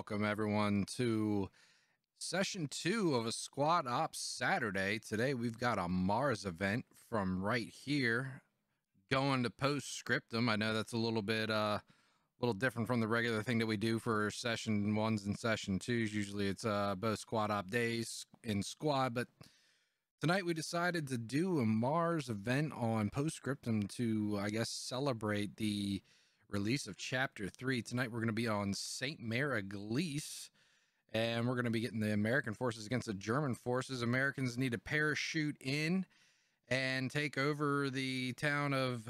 welcome everyone to session two of a Squad Ops Saturday. Today we've got a Mars event from right here going to Postscriptum. I know that's a little bit uh a little different from the regular thing that we do for session ones and session twos. Usually it's uh both squad op days in squad, but tonight we decided to do a Mars event on Postscriptum to I guess celebrate the release of chapter three. Tonight we're going to be on St. Mary Glisse, and we're going to be getting the American forces against the German forces. Americans need to parachute in and take over the town of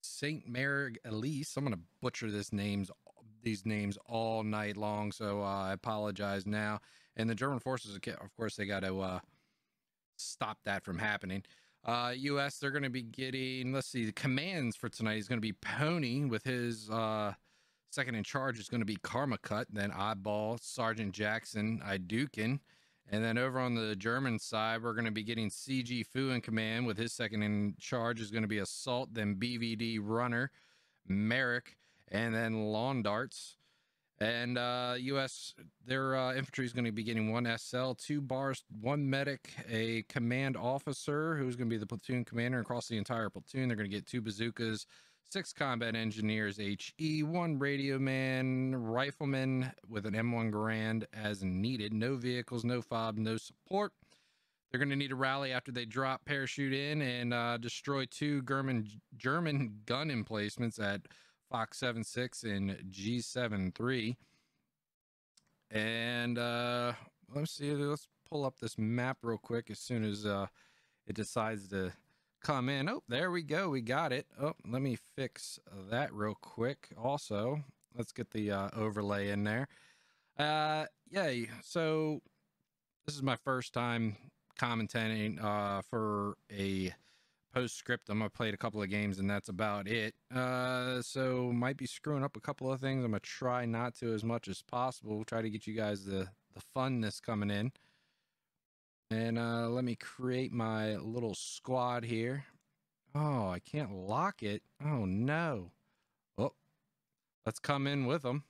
St. Mary Elise. I'm going to butcher this names these names all night long, so uh, I apologize now. And the German forces, of course, they got to uh, stop that from happening. Uh, U.S. They're going to be getting. Let's see. The commands for tonight is going to be Pony with his uh, second in charge is going to be Karma Cut. Then Eyeball, Sergeant Jackson, Idukin. And then over on the German side, we're going to be getting CG Fu in command with his second in charge is going to be Assault, then BVD Runner, Merrick, and then Lawn Darts. And uh, U.S. Their uh, infantry is going to be getting one SL, two bars, one medic, a command officer who's going to be the platoon commander across the entire platoon. They're going to get two bazookas, six combat engineers, HE, one radio man, rifleman with an M1 Garand as needed. No vehicles, no fob, no support. They're going to need a rally after they drop parachute in and uh, destroy two German German gun emplacements at Fox 76 and G73. And uh, let's see, let's pull up this map real quick as soon as uh, it decides to come in. Oh, there we go. We got it. Oh, let me fix that real quick. Also, let's get the uh, overlay in there. Uh, yay. So this is my first time commentating uh, for a Postscriptum. I played a couple of games and that's about it. Uh, so might be screwing up a couple of things. I'm gonna try not to as much as possible. Try to get you guys the the funness coming in. And uh, let me create my little squad here. Oh, I can't lock it. Oh no. Oh, let's come in with them.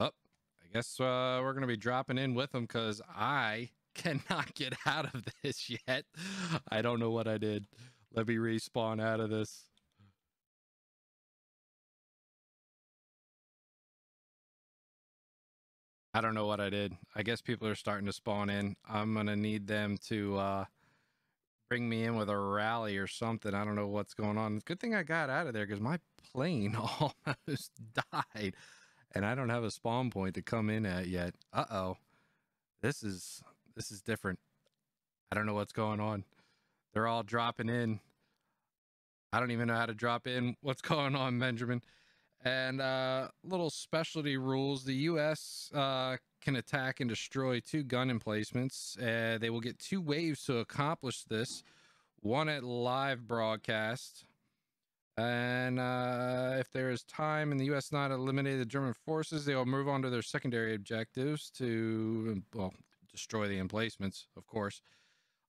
Oh, I guess uh, we're going to be dropping in with them because I cannot get out of this yet. I don't know what I did. Let me respawn out of this. I don't know what I did. I guess people are starting to spawn in. I'm going to need them to uh, bring me in with a rally or something. I don't know what's going on. Good thing I got out of there because my plane almost died and I don't have a spawn point to come in at yet. Uh-oh. This is this is different. I don't know what's going on. They're all dropping in. I don't even know how to drop in. What's going on, Benjamin? And uh, little specialty rules. The U.S. Uh, can attack and destroy two gun emplacements. Uh, they will get two waves to accomplish this. One at live broadcast. And uh, if there is time and the U.S. not eliminated the German forces, they will move on to their secondary objectives to, well, destroy the emplacements, of course.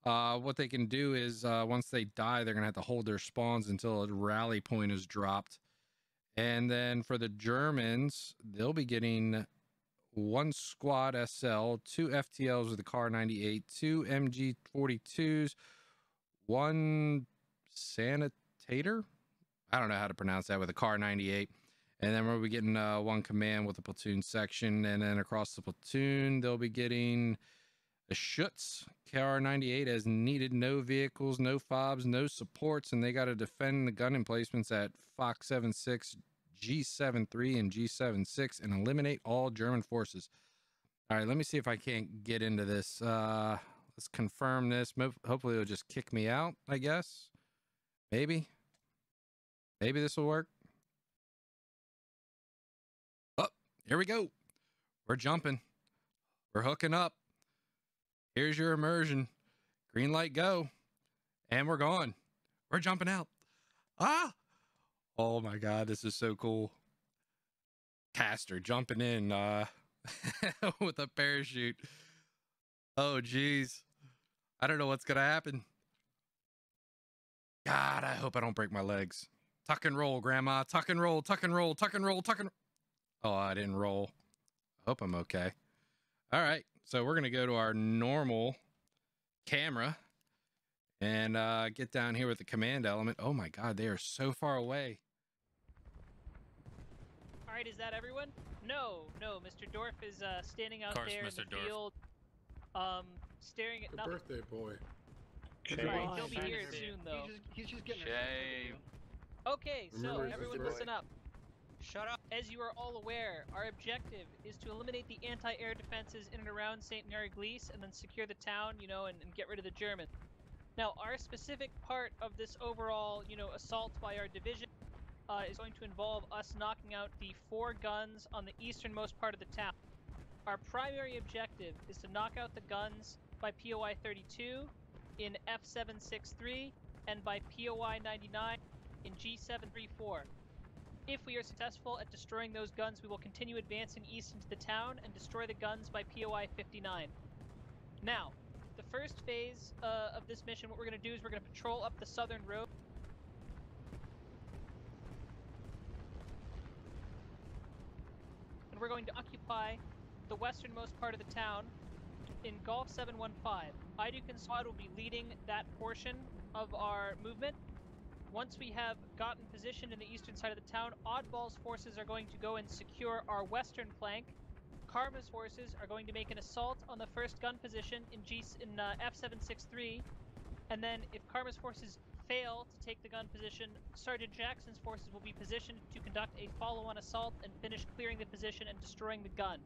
Uh, what they can do is uh, once they die, they're going to have to hold their spawns until a rally point is dropped. And then for the Germans, they'll be getting one squad SL, two FTLs with the Kar 98, two MG 42s, one sanitator. I don't know how to pronounce that with a Kar 98. And then we'll be getting uh, one command with the platoon section. And then across the platoon, they'll be getting a Schutz KR98 as needed. No vehicles, no fobs, no supports. And they got to defend the gun emplacements at Fox 76, G73, and G76 and eliminate all German forces. All right, let me see if I can't get into this. Uh, let's confirm this. Hopefully, it'll just kick me out, I guess. Maybe. Maybe this will work. Here we go. We're jumping. We're hooking up. Here's your immersion. Green light go. And we're gone. We're jumping out. Ah! Oh my god, this is so cool. Caster jumping in uh with a parachute. Oh geez. I don't know what's gonna happen. God, I hope I don't break my legs. Tuck and roll, Grandma. Tuck and roll, tuck and roll, tuck and roll, tuck and. Oh, I didn't roll. I Hope I'm okay. All right, so we're gonna go to our normal camera and uh, get down here with the command element. Oh my God, they are so far away. All right, is that everyone? No, no. Mr. Dorf is uh, standing out course, there Mr. in the Dorf. field, um, staring at The nothing. birthday boy. Right, he'll be here soon, though. He's just, he's just getting Shame. Okay, so Remember, everyone listen up. Shut up. As you are all aware, our objective is to eliminate the anti-air defenses in and around St. Mary Glees and then secure the town, you know, and, and get rid of the Germans. Now, our specific part of this overall, you know, assault by our division uh, is going to involve us knocking out the four guns on the easternmost part of the town. Our primary objective is to knock out the guns by POI 32 in F763 and by POI 99 in G734. If we are successful at destroying those guns, we will continue advancing east into the town and destroy the guns by POI 59. Now, the first phase uh, of this mission, what we're going to do is we're going to patrol up the southern road. And we're going to occupy the westernmost part of the town in Golf 715. Idukan Squad will be leading that portion of our movement. Once we have gotten positioned in the eastern side of the town, Oddball's forces are going to go and secure our western flank. Karma's forces are going to make an assault on the first gun position in G in uh, F763, and then if Karma's forces fail to take the gun position, Sergeant Jackson's forces will be positioned to conduct a follow-on assault and finish clearing the position and destroying the gun.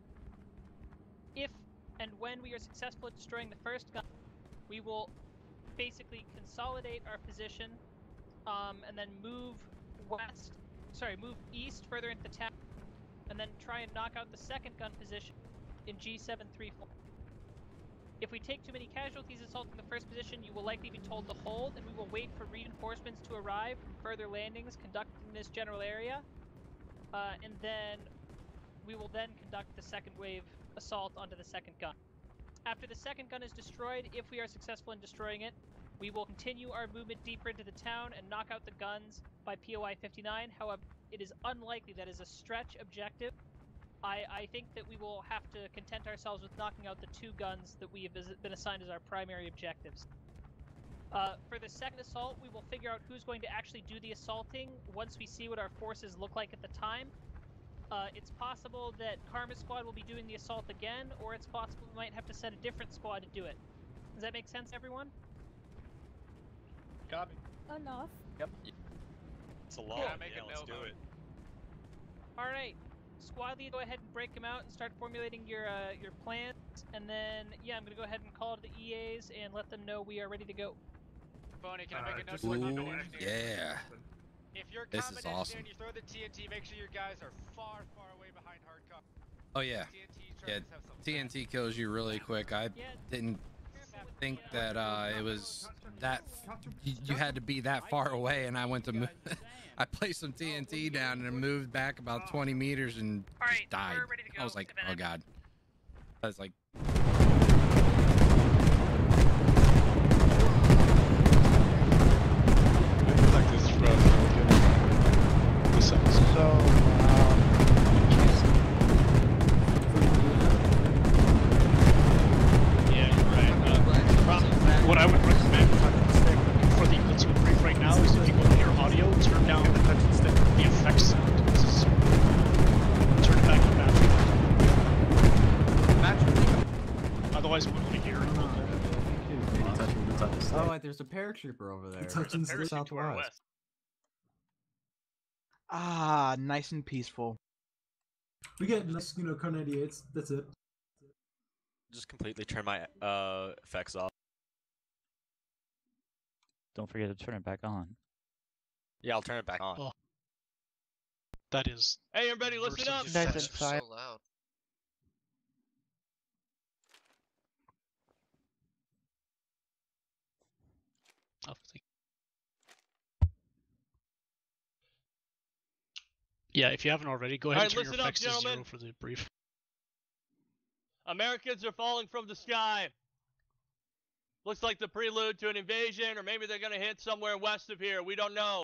If and when we are successful at destroying the first gun, we will basically consolidate our position um, and then move west, sorry, move east further into the town, and then try and knock out the second gun position in G734. If we take too many casualties assaulting the first position, you will likely be told to hold, and we will wait for reinforcements to arrive from further landings conducted in this general area, uh, and then we will then conduct the second wave assault onto the second gun. After the second gun is destroyed, if we are successful in destroying it, we will continue our movement deeper into the town and knock out the guns by POI 59. However, it is unlikely that is a stretch objective. I, I think that we will have to content ourselves with knocking out the two guns that we have been assigned as our primary objectives. Uh, for the second assault, we will figure out who's going to actually do the assaulting once we see what our forces look like at the time. Uh, it's possible that Karma Squad will be doing the assault again, or it's possible we might have to send a different squad to do it. Does that make sense, everyone? Copy. Enough. Yep. It's a lot. Yeah, Yeah, make let's do it. All right, squad lead, go ahead and break them out and start formulating your uh, your plans, and then yeah, I'm gonna go ahead and call to the EAs and let them know we are ready to go. Boney, can I Uh, make a note just to my Ooh, combat yeah. If you're a This is awesome. and you throw the TNT, make sure your guys are far, far away behind hard cover. Oh yeah. TNT Yeah, charges have some fast- TNT kills you really quick. I Yeah. didn't careful with think that uh, it was that you, you had to be that far away, and I went to move. I placed some TNT down and moved back about 20 meters and just right, died. we're ready to I was like, oh god. I was like, like this throughout the sucks. So, um, Yeah, you're right. what I would recommend for the platoon brief right now is if you go to your audio, turn down the effects sound. This is- Turn it back to battery. Otherwise, we won't hear it. Oh, wait, there's a paratrooper over there. Touching There's a the parachute to our southwest. ah, nice and peaceful. We get nice, you know, Kar 98s. That's it. Just completely turn my uh effects off. Don't forget to turn it back on. Yeah, I'll turn it back on. Oh. That is. Hey, everybody, listen up. Nice and silent. loud. Yeah, if you haven't already, go ahead and turn your up, to zero for the brief. Americans are falling from the sky. Looks like the prelude to an invasion, or maybe they're gonna hit somewhere west of here. We don't know.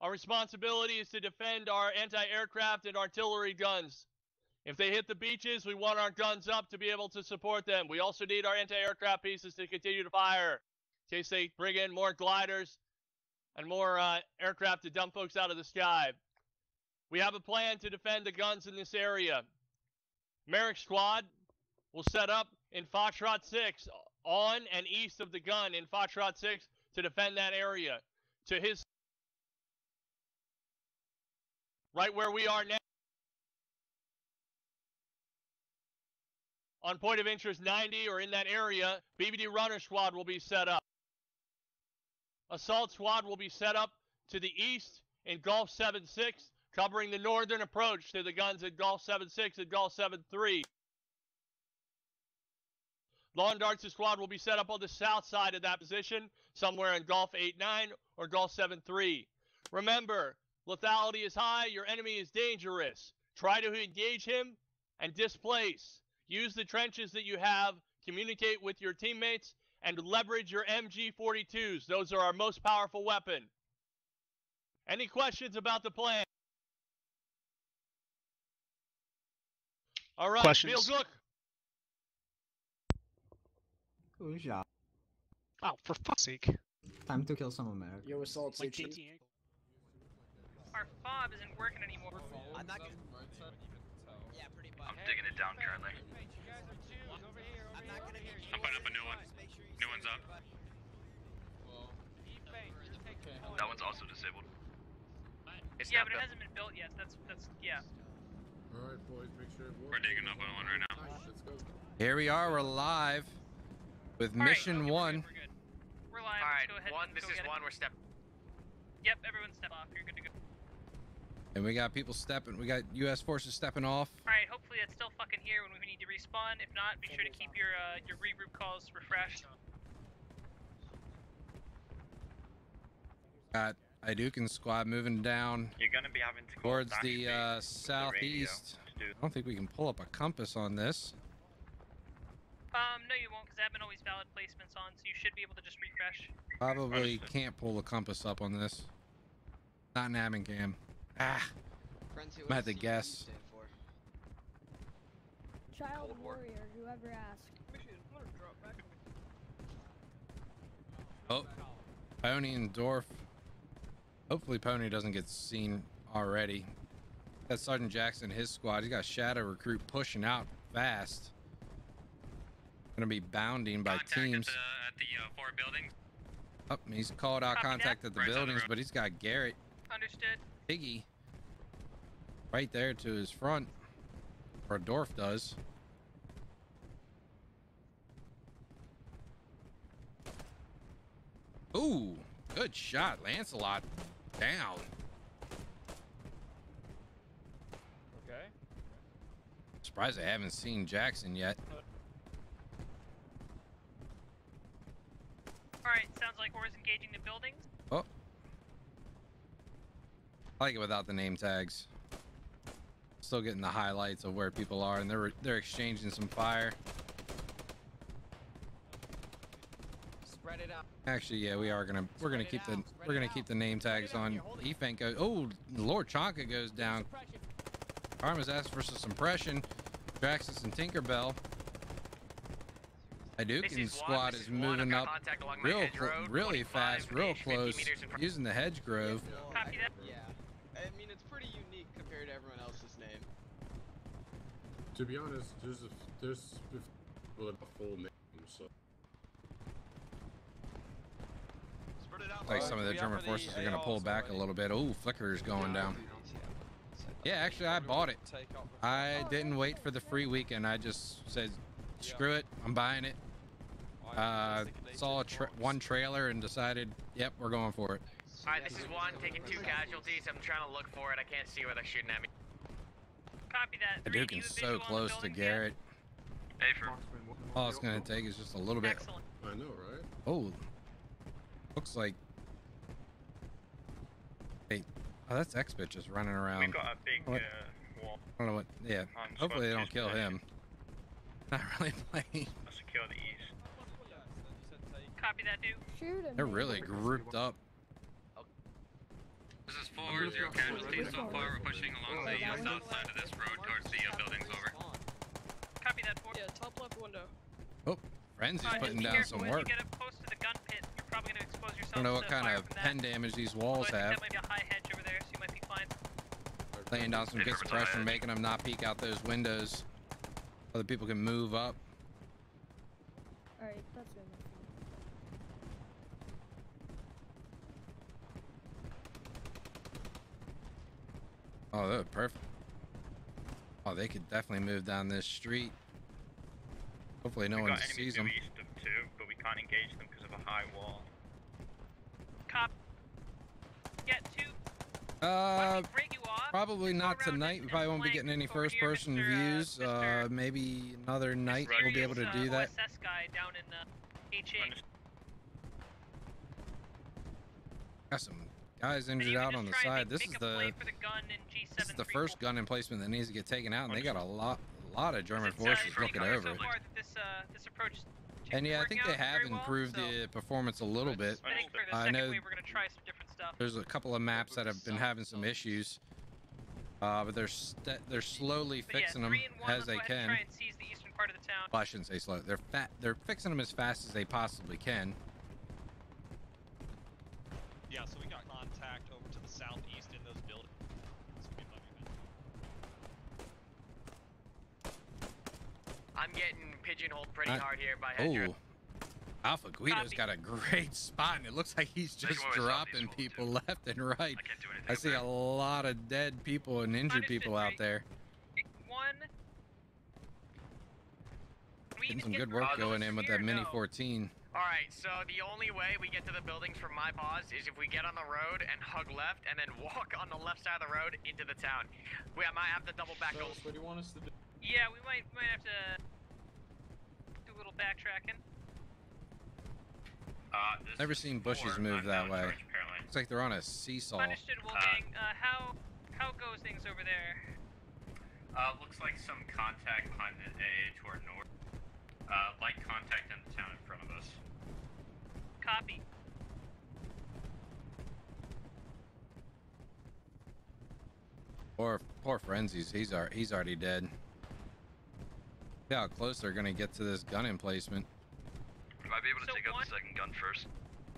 Our responsibility is to defend our anti-aircraft and artillery guns. If they hit the beaches, we want our guns up to be able to support them. We also need our anti-aircraft pieces to continue to fire in case they bring in more gliders and more uh, aircraft to dump folks out of the sky. We have a plan to defend the guns in this area. Merrick Squad will set up in Foxtrot 6 on and east of the gun in Foxtrot 6 to defend that area. To his right where we are now. On point of interest 90 or in that area, BBD Runner Squad will be set up. Assault Squad will be set up to the east in Golf 7-6, covering the northern approach to the guns at Golf 7-6 and Golf 7-3. Lawn Darts Squad will be set up on the south side of that position, somewhere in Golf 8-9 or Golf 7-3. Remember, lethality is high, your enemy is dangerous. Try to engage him and displace. Use the trenches that you have, communicate with your teammates, and leverage your MG42s. Those are our most powerful weapon. Any questions about the plan? All right, Questions? Fields, look. Good job. Oh, for fuck's sake. Time to kill some Americans. Yo, assault Like section. Our fob isn't working anymore. I'm not gonna. Yeah, pretty much. I'm digging it down currently. I'm not gonna make I'm putting up a new one. Sure New one's up. That one's also disabled. It's yeah, but it built. hasn't been built yet. That's that's yeah. Alright, boys, make sure We're digging up on one right now. Let's go. Here we are. We're live with All right, mission okay, we're one. good, We're good. We're live. All right, go ahead one. and This is get it. one. We're step. Yep, everyone step off. You're good to go. And we got people stepping. We got U.S. forces stepping off. All right. Hopefully it's still fucking here when we need to respawn. If not, be sure to keep your uh, your regroup calls refreshed. Got Idukan squad moving down You're gonna be having to go towards the uh, with the southeast. do I don't think we can pull up a compass on this. Um, no, you won't, because admin always valid placements on, so you should be able to just refresh. Probably Understood. can't pull a compass up on this. Not an admin cam. Ah, Friends, who I'm at the guess. Child Cold War. warrior, whoever asked. oh, Pony and Dorf. Hopefully Pony doesn't get seen already. That's Sergeant Jackson, his squad. He's got Shadow Recruit pushing out fast. Gonna be bounding by teams. At the, at the uh, four buildings. Oh, he's called out Copy that. contact at the Right on the buildings, but he's got Garrett Understood. Piggy right there to his front. Or Dorf does. Ooh, good shot. Lancelot down. Okay. Surprised I haven't seen Jackson yet. All right. Sounds like Or's engaging the buildings. Oh. I like it without the name tags. Still getting the highlights of where people are, and they're they're exchanging some fire. Spread it out. Actually, yeah, we are gonna we're gonna keep the we're gonna keep the name tags on. Efan goes. Oh, Lord Chonka goes down. Karma's asked for some suppression. Draxus and Tinkerbell. Idukin's squad is moving up real really fast, real close, using the hedge grove. Copy that. Yeah. I mean, it's pretty unique compared to everyone else's name. To be honest, there's a, there's well, a full name, so. Like some of the German forces are gonna pull back a little bit. Oh, flicker is going down. Yeah, actually, I bought it. I didn't wait for the free weekend. I just said, screw it, I'm buying it. Uh, saw a tra- one trailer and decided, yep, we're going for it. Alright, this is one taking two casualties. I'm trying to look for it. I can't see where they're shooting at me. Copy that. The Duke is so visual on the close to? Garrett. Hey, for All it's gonna take is just a little bit. Excellent. I know, right? Oh, looks like. Hey, oh, that's X bitch just running around. We've got a big uh, wall I don't know what. Yeah, on hopefully they don't kill position. him. Not really playing. to secure the east. Copy that, dude. Shoot him. They're really grouped up. This is four zero casualties so far. We're pushing along the uh, south side of this road towards the uh, buildings. Over. Copy that. Four. Yeah, top left window. Oh, Frenzy's Uh, putting down some work. you get up close to the gun pit, you're probably going to expose yourself I don't know what kind of from that. pen damage these walls have. That might be a high hedge over there, so you might be fine. Laying down some good suppression, making them not peek out those windows. Other people can move up. Alright, that's good. Oh, they're perfect. Oh, they could definitely move down this street. Hopefully, no we one got enemies sees them. east of two, but we can't engage them because of a high wall. Cop. Get two. Uh, break you off. probably not tonight. We probably won't be getting any first-person views. Uh, maybe another night we'll be able to do that. OSS guy down in uh, HA. Got some guys injured out on the side. This is the for the gun in G7. this is the first gun emplacement that needs to get taken out, and they got a lot, a lot of German uh, forces looking over so it. this uh, this approach And yeah, I think they have very well, improved so the performance a little bit. I think for the I second know wave we're gonna try some different stuff. there's a couple of maps that have been having some issues, uh, but they're st- they're slowly But yeah, fixing them three and one, as they go ahead and can. Try and seize the eastern part of the. Well, I shouldn't say slow. They're fat. They're fixing them as fast as they possibly can. Yeah, so we got contact over to the southeast in those buildings. So we might be I'm getting pigeonholed pretty I- hard here by Hedra. Oh, Alpha Guido's got a great spot, and it looks like he's just dropping people left and right. I, see a lot of dead people and injured people out there. One. Getting some good work going in with that Mini 14. Alright, so the only way we get to the buildings from my pause is if we get on the road and hug left and then walk on the left side of the road into the town. We I might have to double back over. What do you want us to do? Yeah, we might might have to do a little backtracking. Uh, Never seen bushes move that way. Looks like they're on a seesaw. Understood, Wolfgang. Uh, how how goes things over there? Uh, looks like some contact behind the AA to our north. Uh, light contact in the town in front of us. Copy. Poor, poor Frenzies. He's he's already dead. See how close they're gonna get to this gun emplacement. Might be able to So take out the second gun first.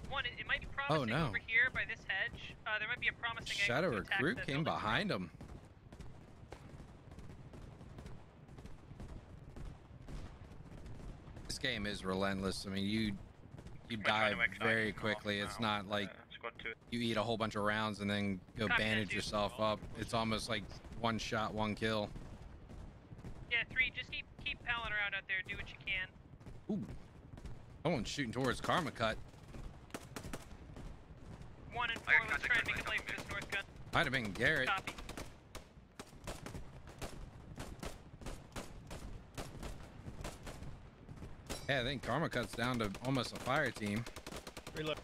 One, it, it might be promising no. over here by this hedge. Uh, there might be a promising Shadow to Recruit the came behind him. This game is relentless. I mean, you you We're die very quickly. It's now. not like Uh, you eat a whole bunch of rounds and then go Copy bandage yourself up. It's almost like one shot, one kill. Yeah, three. Just keep keep palling around out there. Do what you can. Ooh. Someone's shooting towards Karma Cut. One and four. Let's try and make a play for this north gun. Might have been Garrett. Copy. Yeah, I think Karma Cut's down to almost a fire team. Reload.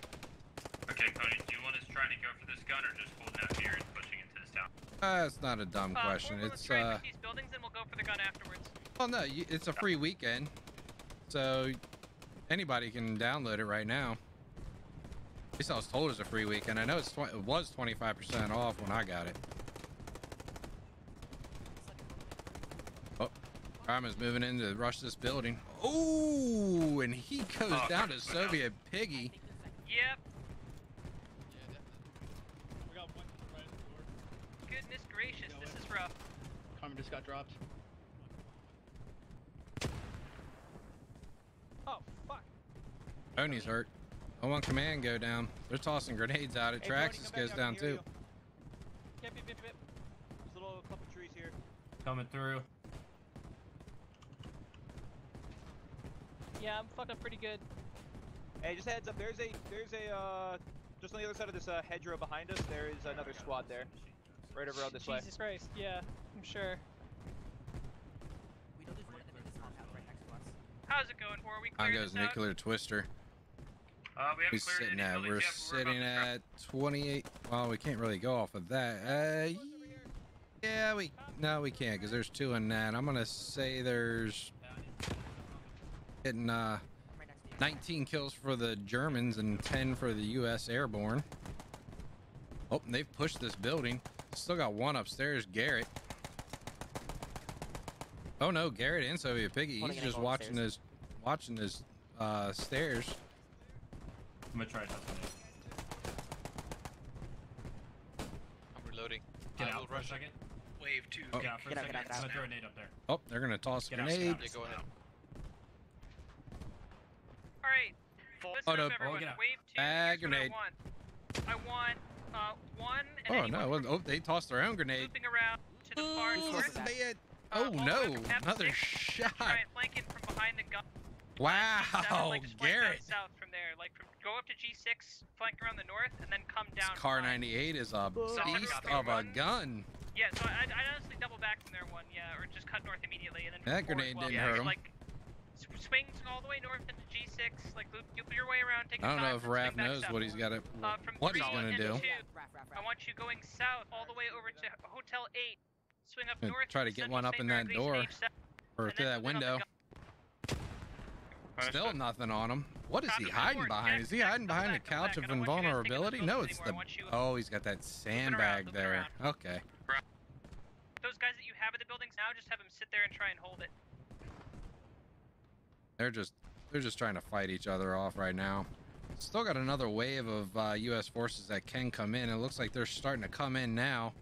Okay, Pony, do you want us trying to go for this gun or just holding out here and pushing into this town? Uh, it's not a dumb Uh, question. or let's It's uh, these buildings, and we'll go for the gun afterwards. Well, no, you, it's a free weekend, so anybody can download it right now. At least I was told it's a free weekend. I know it's it was 25% off when I got it. Oh, Karma's moving in to rush this building. Oh, and he goes Oh, down to Karma's went out. Soviet Piggy. Yep. We got one right at the door. Goodness gracious, this is rough. Carmen just got dropped. Oh fuck. Tony's hurt. I want command go down. They're tossing grenades out. It Hey, Brody, Traxxas come goes down too. Yep, yep, yep, yep. There's a little couple trees here. Coming through. Yeah, I'm fucked up pretty good. Hey, just heads up. There's a there's a uh just on the other side of this uh, hedgerow behind us. There is another squad there, right over on this way. Jesus Christ. Yeah, I'm sure. How's it going? Where Are we On clearing goes this out? nuclear twister. Uh, we haven't He's cleared sitting any at. buildings We're yet, but we're sitting at 28. Well, we can't really go off of that. Uh, yeah, we no, we can't because there's two in that. I'm gonna say there's getting uh 19 kills for the Germans and 10 for the U.S. Airborne. Oh, they've pushed this building. Still got one upstairs, Garrett. Oh no, Garrett and Soviet Piggy. He's just angle watching his watching his uh stairs. I'm gonna try to I'm reloading. Get I out will for a second. Wave two. Oh. Get out for a Get out, second. out, I'm gonna throw a nade up there. Oh, they're gonna toss a Get out, grenade. Yeah, go ahead. All right. Listen Oh, no. everyone. Oh, get out. Wave two. Ah, grenade. I want. I want uh, one and Oh anyone no! Oh, they tossed their own grenade. looping around to the far north. that's. Uh, Oh all the way no! Another F6, shot. Try and from behind the gun. Wow, Seven, like, just flank down Garrett. South from there. Like from, go up to G6, flank around the north, and then come This down. Kar 98 is a Solid beast of a gun. Yeah, so I'd, I'd honestly double back from there one, yeah, or just cut north immediately, and then That grenade well. didn't yeah, hurt 'em. Like, s- swings all the way north into G6, like loop, loop your way around, take I don't know if and Raph knows what he's got to, Uh, from what he's gonna do. two, I want you going south all the way over to Hotel 8, swing up north. try to to get one up in that door, or through that move in window. Still nothing on him. What is he hiding behind? Is he hiding behind a couch of I don't want you guys taking those invulnerability? No, it's the. I want you Oh, he's got that sandbag there. Okay. Those guys that you have at the buildings now, just have them sit there and try and hold it. They're just they're just trying to fight each other off right now. Still got another wave of uh, U.S. forces that can come in. It looks like they're starting to come in now.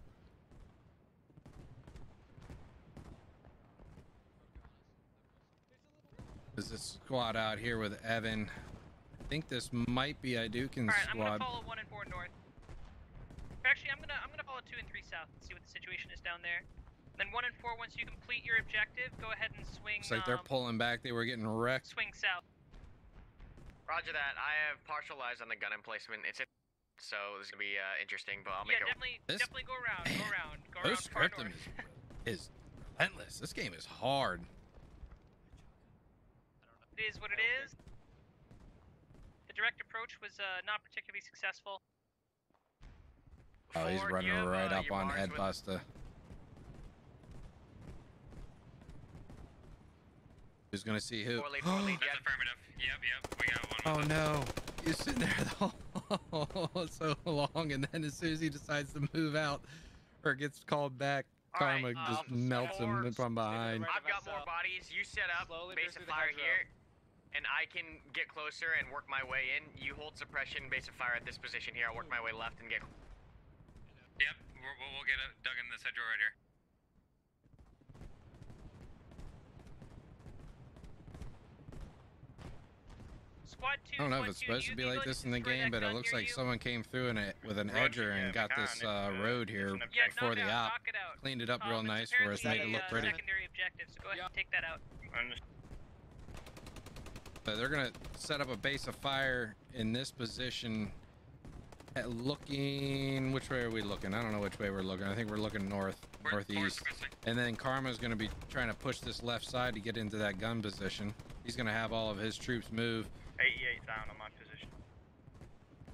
There's a squad out here with Evan. I think this might be Idukin's All right, I'm gonna follow one and four north. Actually, I'm gonna I'm gonna follow two and three south and see what the situation is down there. Then one and four, once you complete your objective, go ahead and swing. Looks like they're um, pulling back. They were getting wrecked. swing south. Roger that. I have partial eyes on the gun emplacement. It's in, so this is gonna be uh, interesting, but I'll make yeah, it. definitely, This- definitely go around, go around, go around Post far north. is, is relentless. This game is hard. It is what it is. The direct approach was uh, not particularly successful. Oh, he's Four, running have, right uh, up on bars Head with- Buster. Who's gonna see who? Four lead, four lead. That's affirmative. Yep, yep. We got one. Oh no! You're sitting there the whole so long, and then as soon as he decides to move out or gets called back, All right, Karma just um, melts him four- from behind. I've got more bodies. You set up Slowly base of fire hedgerow. here, and I can get closer and work my way in. You hold suppression, base of fire at this position here. I'll work my way left and get. Yep. We're, we'll, we'll get it dug in this hedgerow right here. Squad two. I don't know if it's two, supposed to be like this in the game, but it looks like you? someone came through in it with an edger and got on. this uh, road here Yeah, before knock the it op. it. Cleaned it up real Um, it's nice for us, made it look uh, pretty. Secondary objective, so go ahead and take that out. So they're gonna set up a base of fire in this position. At looking, which way are we looking? I don't know which way we're looking. I think we're looking north, We're- we're northeast. And then Karma's gonna be trying to push this left side to get into that gun position. He's gonna have all of his troops move. 88 down on my position.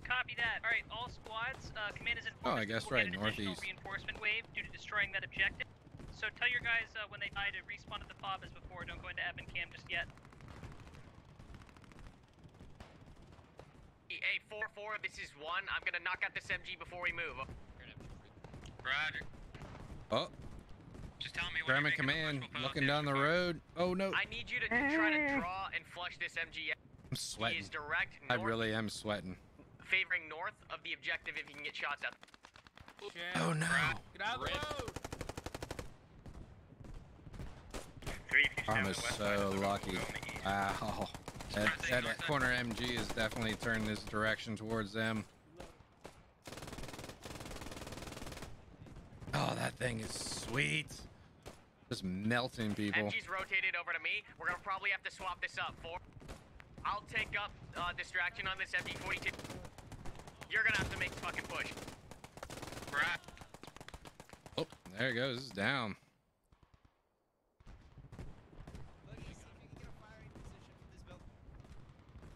Copy that. All right, all squads. Uh, command is informed. Oh, I us guess we'll get right, an additional northeast. Reinforcement wave due to destroying that objective. So tell your guys uh, when they die to respawn at the fob as before. Don't go into Evan Cam just yet. Hey, four four. This is one. I'm gonna knock out this MG before we move. Roger. Oh, Just tell me when Graham you're in making the command, looking down the road. Oh no, I need you to try to draw and flush this MG. I'm He sweating. is direct I really am sweating. favoring north of the objective if you can get shots out. Oh no. Get out of the road. I'm so lucky. Wow. That, that, that corner MG is definitely turning his direction towards them. Oh, that thing is sweet. Just melting people. MG's rotated over to me. We're gonna probably have to swap this up. Four. I'll take up uh, distraction on this MG42. You're gonna have to make the fucking push. Oh, there it goes. It's down.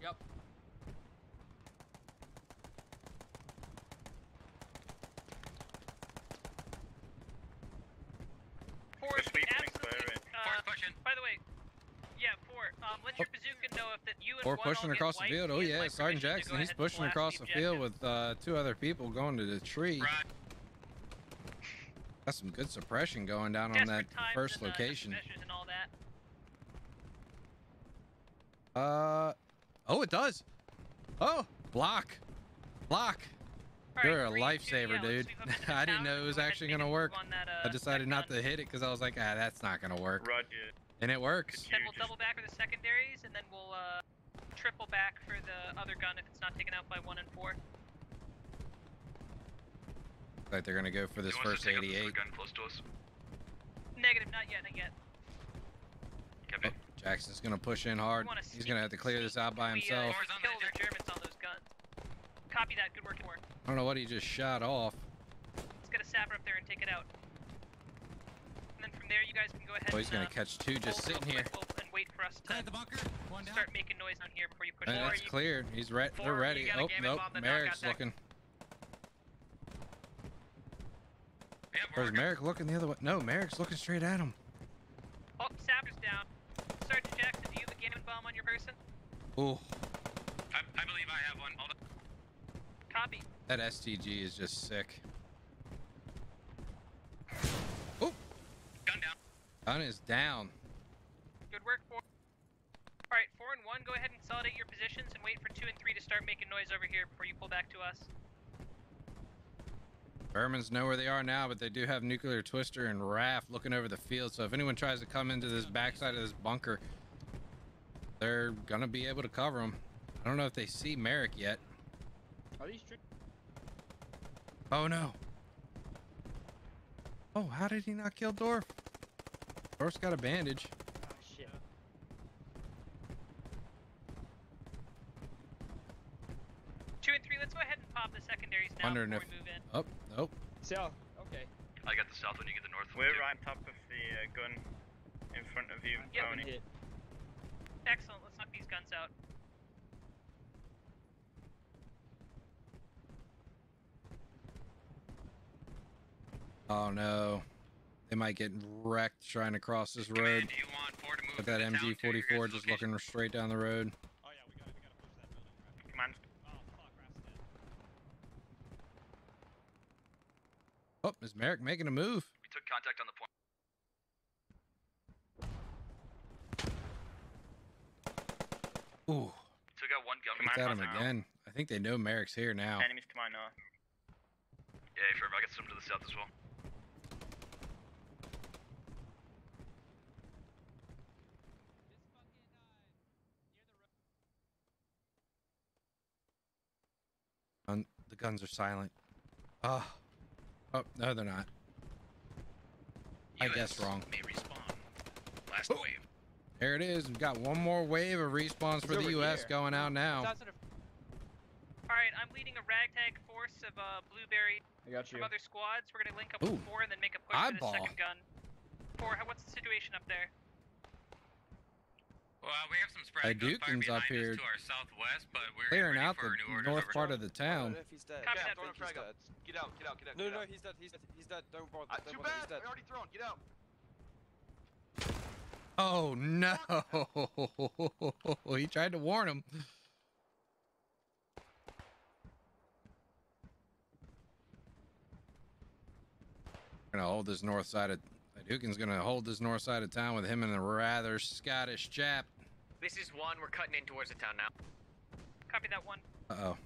Yep. Four, Just wait for me, absolutely. clear it. Uh, Four's pushing. by the way, yeah, four. Um, let your bazooka know if that you and Or pushing across the field. Oh yeah, Sergeant Jackson. He's pushing across the the field with uh, two other people going to the tree. Got some good suppression going down on that first and, uh, location. measures and all that. Uh, oh, it does. Oh, block, block. Alright, You're a three, two, lifesaver, yeah, dude. sweep up into the I didn't know it was go actually gonna work. move on that, I uh, decided not to hit it because I was like, ah, that's not gonna work. Roger. And it works. Then we'll double back for the secondaries, and then we'll uh, triple back for the other gun if it's not taken out by one and four. Like they're gonna go for this first to take out this 88. gun close to us? Negative, not yet, not yet. Copy. Jackson's gonna push in hard. wanna He's gonna have to clear this out by We, himself. Uh, kill the Germans on those guns. Copy that. Good work, more. I don't know what he just shot off. Let's get a sapper up there and take it out. And then from there, you guys can go ahead Oh, he's and, gonna uh, catch two just sitting here. quick and wait for us to the bunker. One start making noise down here before you push And forward. it's cleared. He's re- they're ready. Oh game nope, Merrick's looking. Or is Merrick looking the other way? No, Merrick's looking straight at him. Oh, sapper's down. Sergeant Jackson, do you have a Gammon bomb on your person? Ooh, I, I believe I have one. Hold on. Copy. that STG is just sick. Ooh, Gun is down. Good work, four. All right, four and one. Go ahead and consolidate your positions and wait for two and three to start making noise over here before you pull back to us. Germans know where they are now, but they do have nuclear twister and Raft looking over the field. So if anyone tries to come into this backside of this bunker, they're gonna be able to cover them. I don't know if they see Merrick yet. Are these true? Oh no. Oh, how did he not kill Dorf? Dorf's got a bandage. Oh shit. Two and three. Let's go ahead and pop the secondaries now Wondering before if. we move in. Oh, nope. So, okay. I got the south one, you get the north one. We're too. right top of the uh, gun in front of you, Yep. Tony. Hit. Excellent. Let's knock these guns out. Oh no. They might get wrecked trying to cross this road. Command, do you want four to move With that into town to your MG44 just looking straight down the road. Oh yeah, we gotta, we gotta push that building. Right? Command. Oh fuck, Oh, is Merrick making a move? We took contact on the point. Ooh, Took out one gunman. it's at him again. I think they know Merrick's here now. Enemies to my north. Yeah, affirm. I got some to the south as well. Gun- the guns are silent. Oh. Oh, no, they're not. I guess wrong. May respawn. Last Oh. wave. There it is. We've got one more wave of respawns It's for the U.S. here. going out now. All right, I'm leading a ragtag force of uh, blueberry I got you. from other squads. We're gonna link up Ooh. with four and then make a push Eyeball. for the second gun. Four, what's the situation up there? Well, we have some Hey, sporadic gunfire Dukin's up here us to our southwest, but we're Clearing ready out for the new north over part here. of the town. if he's dead. Copy yeah, that, throwing a he's frag up. Get out, get out, get out. No, get no, out. he's dead. He's dead. He's dead. Don't bother. Uh, don't too bother. He's bad. dead. I already thrown. Get out. Oh no! he tried to warn him. Gonna hold this north side of Dukin's gonna hold this north side of town with him and a rather Scottish chap. This is one. We're cutting in towards the town now. Copy that one. Uh oh.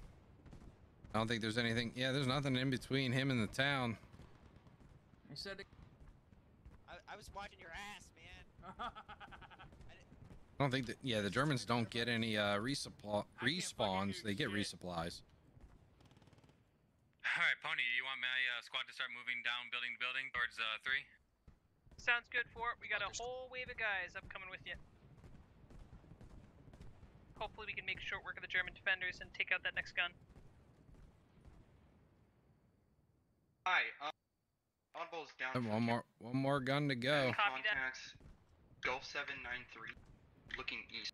I don't think there's anything. Yeah, there's nothing in between him and the town. I said it. I, I was watching your ass, man. I don't think that. Yeah, the Germans don't get any uh, resupply respawns. They get resupplies. All right, Pony, do you want my uh, squad to start moving down building to building towards uh, three? Sounds good for it. We got a whole wave of guys up coming with you. Hopefully we can make short work of the German defenders and take out that next gun. Hi. Um, Oddball's down. And one more, one more gun to go. Contacts. Golf 793. Looking east.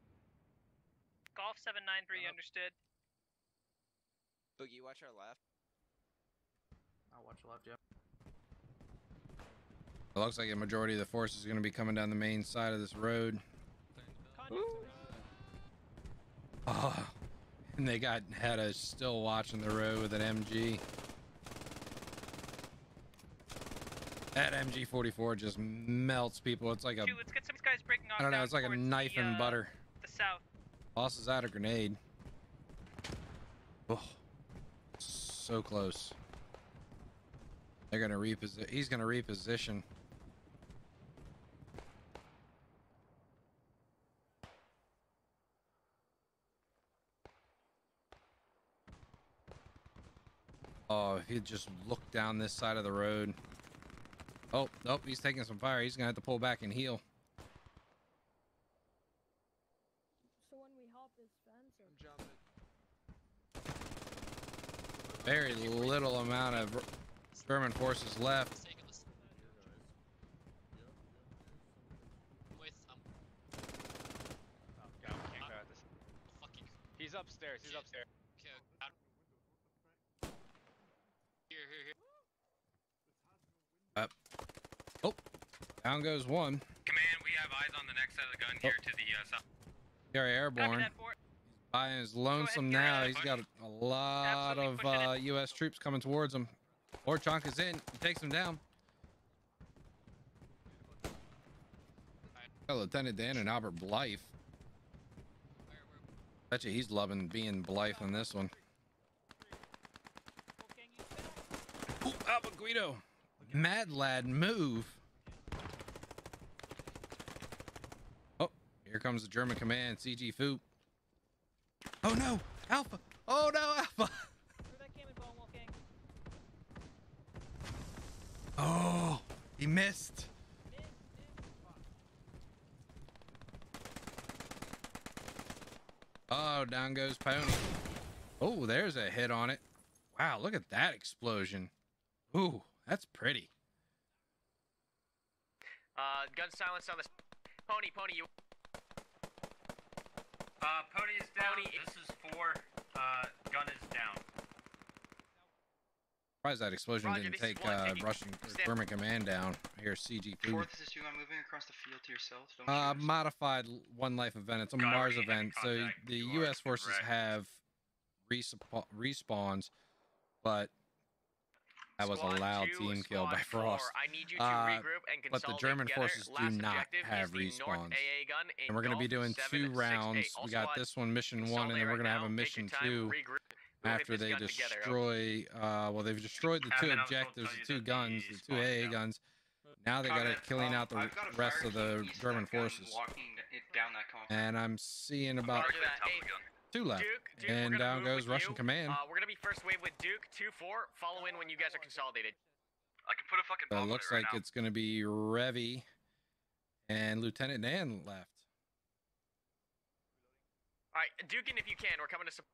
Golf 793, Uh-huh. understood. Boogie, watch our left. I'll watch left, yeah. It looks like a majority of the force is going to be coming down the main side of this road. And they got Hedda still watching the road with an MG. That MG44 just melts people. It's like a, Two, let's get some guys breaking off. I don't know, it's like a knife the, and uh, butter. The south. Boss is out a grenade. Oh, so close. They're gonna reposition. He's gonna reposition. Oh, if he'd just looked down this side of the road. Oh, nope, he's taking some fire. He's gonna have to pull back and heal. So when we hop this fence or Very little amount of German forces left. Oh, God, we can't go uh, at this. He's upstairs. He's upstairs. Here, here, here. Up. Oh, down goes one. Command, we have eyes on the next side of the gun here to the uh, south. Gary Airborne. Buying is lonesome now. He's got a, a lot of uh, U.S. troops coming towards him. Orchonk is in. He takes him down. Got Lieutenant Dan and Albert Blythe. Bet you he's loving being Blythe on this one. Ooh, Albert Guido. Mad lad, move. Here comes the German command, CG Foop. Oh no, Alpha. Oh no, Alpha. Oh, he missed. Oh, down goes Pony. Oh, there's a hit on it. Wow, look at that explosion. Ooh, that's pretty. Uh, gun silence on this. pony. Pony, you. Uh, Pony is down. This is four. Uh, gun is down. Surprised that explosion Roger, didn't take uh, Russian or German command down. Here, CG Food. Fourth, this is you. I'm moving across the field to your south. Don't Uh, shoot modified one life event. It's a Got Mars event, so the U.S. forces correct. have respa- respawns, but that was a loud two, team kill by Frost. four, I need you to Uh, regroup and but the German together. forces do not have respawns. AA gun in And we're going to be doing 7 two rounds. We got this one, mission one, and then we're right going to have a mission time, two regroup. After they together, okay? destroy. Uh, well, they've destroyed the two Admin, I was told to objectives, the two guns, the two AA guns. Now they got it killing out the I've got a rest of the team east of German forces. Walking it down that compound. And I'm seeing about Roger that. Hey, two left. Duke, Duke, and down goes Russian you. command. Uh, we're gonna be first wave with Duke, 2-4. Follow in when you guys are consolidated. I can put a fucking So bomb it looks it right like now. it's going to be Revy and Lieutenant Dan left. All right, Dukin, if you can, we're coming to. support.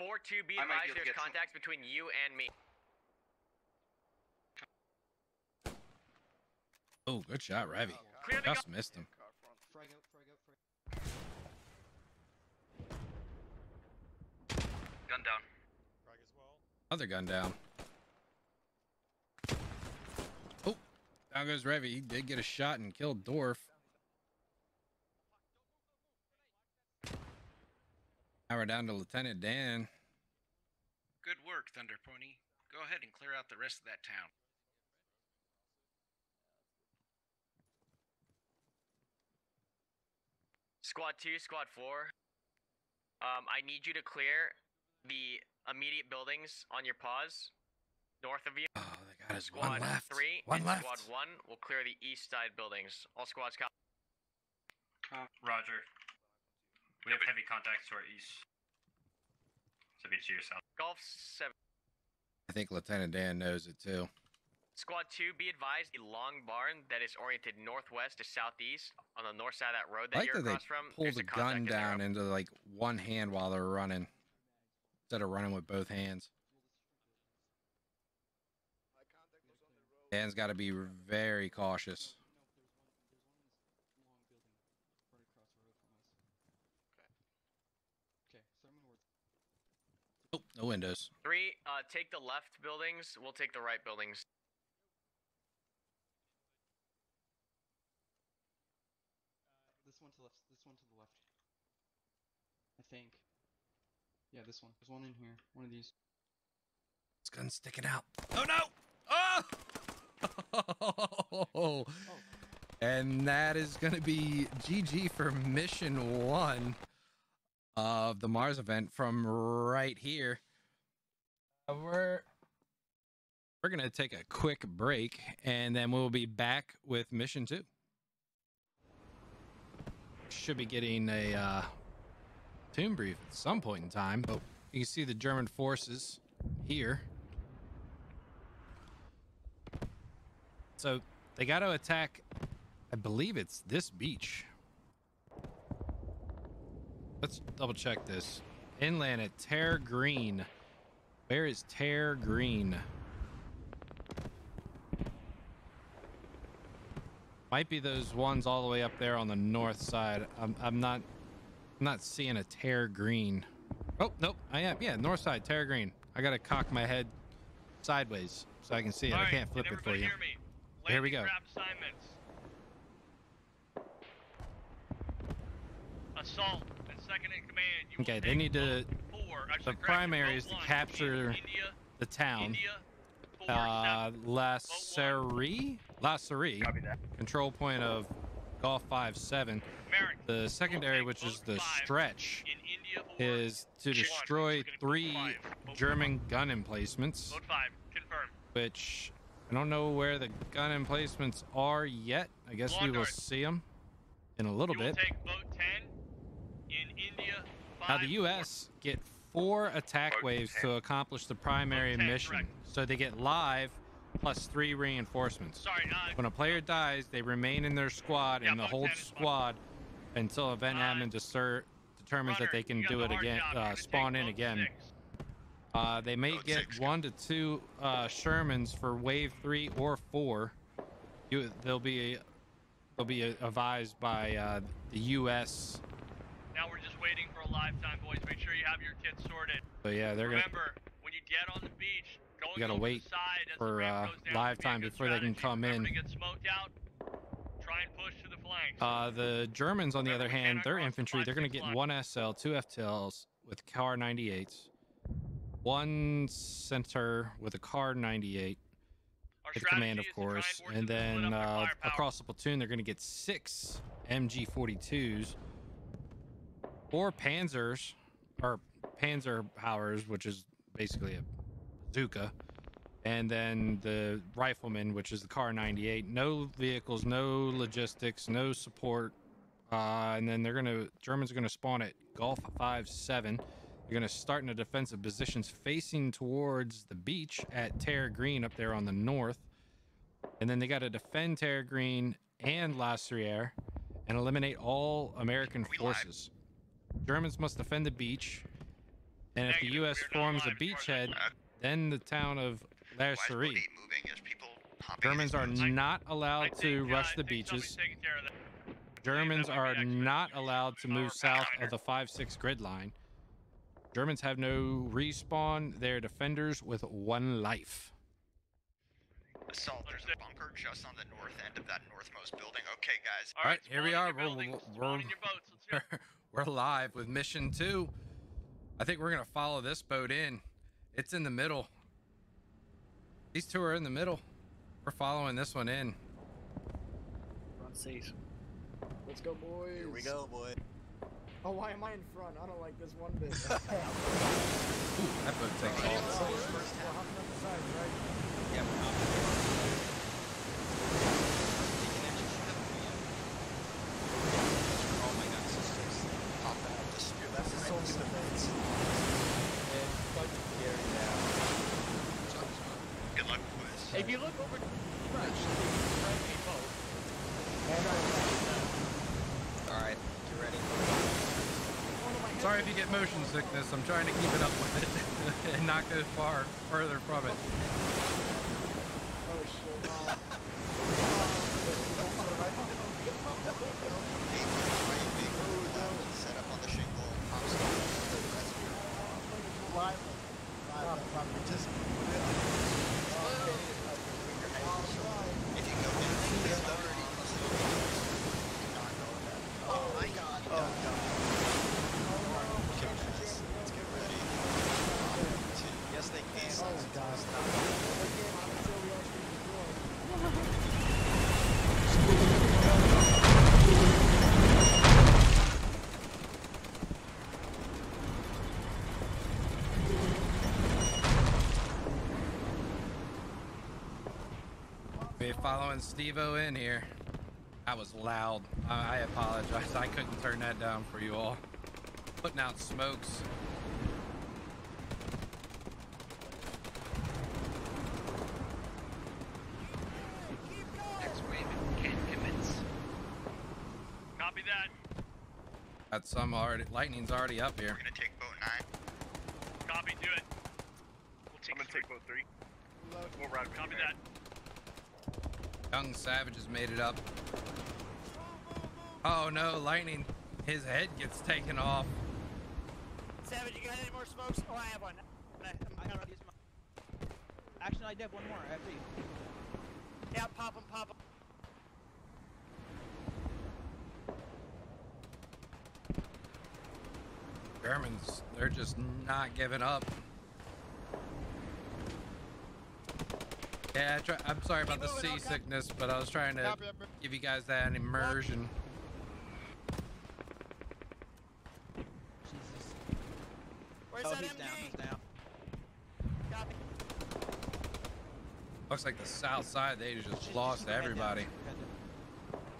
Four two. Be I might be advised, there's get some- contacts between you and me. Oh, good shot, Revy. Clear Just missed him. Frag out, frag out, frag Gun down. Other gun down. Oh, down goes Revy. He did get a shot and killed Dorf. Now we're down to Lieutenant Dan. Good work, Thunder Pony. Go ahead and clear out the rest of that town. Squad two, squad four. Um, I need you to clear the immediate buildings on your pause, north of you. Oh, they got his Squad one left. three One and left. squad one will clear the east side buildings. All squads copy. Uh, Roger. We have heavy contacts to our east. So be to your south. Golf seven. I think Lieutenant Dan knows it too. Squad 2, be advised, the long barn that is oriented northwest to southeast on the north side of that road that like you're that they across from. pull the a gun down into like one hand while they're running instead of running with both hands. Dan's got to be very cautious. Oh, no windows. Three, uh, take the left buildings. We'll take the right buildings. one to the left. This one to the left. I think. Yeah, this one. There's one in here. One of these. It's gun sticking out. Oh no! Oh! And that is going to be GG for mission one of the Mars event from right here. Uh, we're we're going to take a quick break and then we'll be back with mission two. Should be getting a uh, tomb brief at some point in time, but you can see the German forces here. So they got to attack, I believe it's this beach. Let's double check this. Inland at Tare Green. Where is Tare Green? Might be those ones all the way up there on the north side. I'm, I'm not I'm not seeing a Tare Green. Oh, nope. I am. Yeah, north side, Tare Green. I got to cock my head sideways so I can see it. I can't flip can it for you. Hear me? Here we go. Assignments. Assault and second in command. You Okay, they need to. four. The primary is to one. capture India, the town. India, Uh, La Serie? La Serie. Control point of Golf 5 7. The secondary, which is the stretch, is to destroy three German gun emplacements, vote five. Confirm. which I don't know where the gun emplacements are yet. I guess we will see them in a little bit. take vote ten in India. Now, the U.S. get four attack waves to accomplish the primary mission. So they get live plus three reinforcements. Sorry, uh, When a player dies, they remain in their squad, and the whole squad until event admin discer- determines that they can do it again, uh, spawn in again. Uh, they may get one to two uh, Shermans for wave three or four. You, they'll be they'll be advised by uh, the U.S. Now we're just waiting for a live time, boys. Make sure you have your kits sorted. So yeah, they're gonna Remember, when you get on the beach, going you gotta wait the side for uh, goes live be a time good before they can come Remember in. To get smoked out. Try and push to the flanks. Uh, the Germans, on the other hand, they're infantry. They're going to get one SL, two FTLs with Kar 98s, one center with a Kar 98 with command, of course, and then uh, across the platoon, they're going to get six MG 42s, four Panzers, or Panzer Powers, which is basically a bazooka, and then the rifleman, which is the Kar 98. No vehicles, no logistics, no support. Uh, and then they're gonna Germans are gonna spawn at Golf 5-7. They're gonna start in a defensive positions facing towards the beach at Tare Green up there on the north. And then they got to defend Tare Green and La Serriere and eliminate all American forces. Germans must defend the beach, and if the U.S. forms a beachhead, then the town of La Serriere. Germans are not allowed to rush the beaches. Germans are not allowed to move south of the 5-6 grid line. Germans have no respawn. They're defenders with one life. Assault, there's a bunker just on the north end of that northmost building. Okay, guys. All right, here we are. We're, we're, we're live with mission two. I think we're gonna follow this boat in. It's in the middle. These two are in the middle. We're following this one in. Front safe. Let's go, boys. Here we go, boy. Oh, why am I in front? I don't like this one bit. That boat takes off. We're hopping up the sides, right? Yeah, Good luck, boys. If you look over to the right, friendly boat. Alright, you ready? Sorry if you get motion sickness. I'm trying to keep it up with it and not go far further from it. Oh shit. Set up on the shingle. Live. Live. Just If you go down, it's already following Steve-O in here. That was loud. I, I apologize. I couldn't turn that down for you all. Putting out smokes. Next wave can commence. Copy that. Got some already. Lightning's already up here. We're gonna take boat nine. Copy, do it. We'll take I'm gonna take boat three. We'll route Copy that. Young Savage has made it up. Oh no, Lightning. His head gets taken off. Savage, you got any more smokes? Oh, I have one. I, I gotta use my. Actually, I did one more. I have three. Yeah, pop them, pop them. Germans, they're just not giving up. Yeah, I try, I'm sorry about the seasickness, but I was trying to Copy, copy. give you guys that immersion. Where's Oh, that he's MG? down, he's down. Copy. Looks like the south side, they just lost everybody.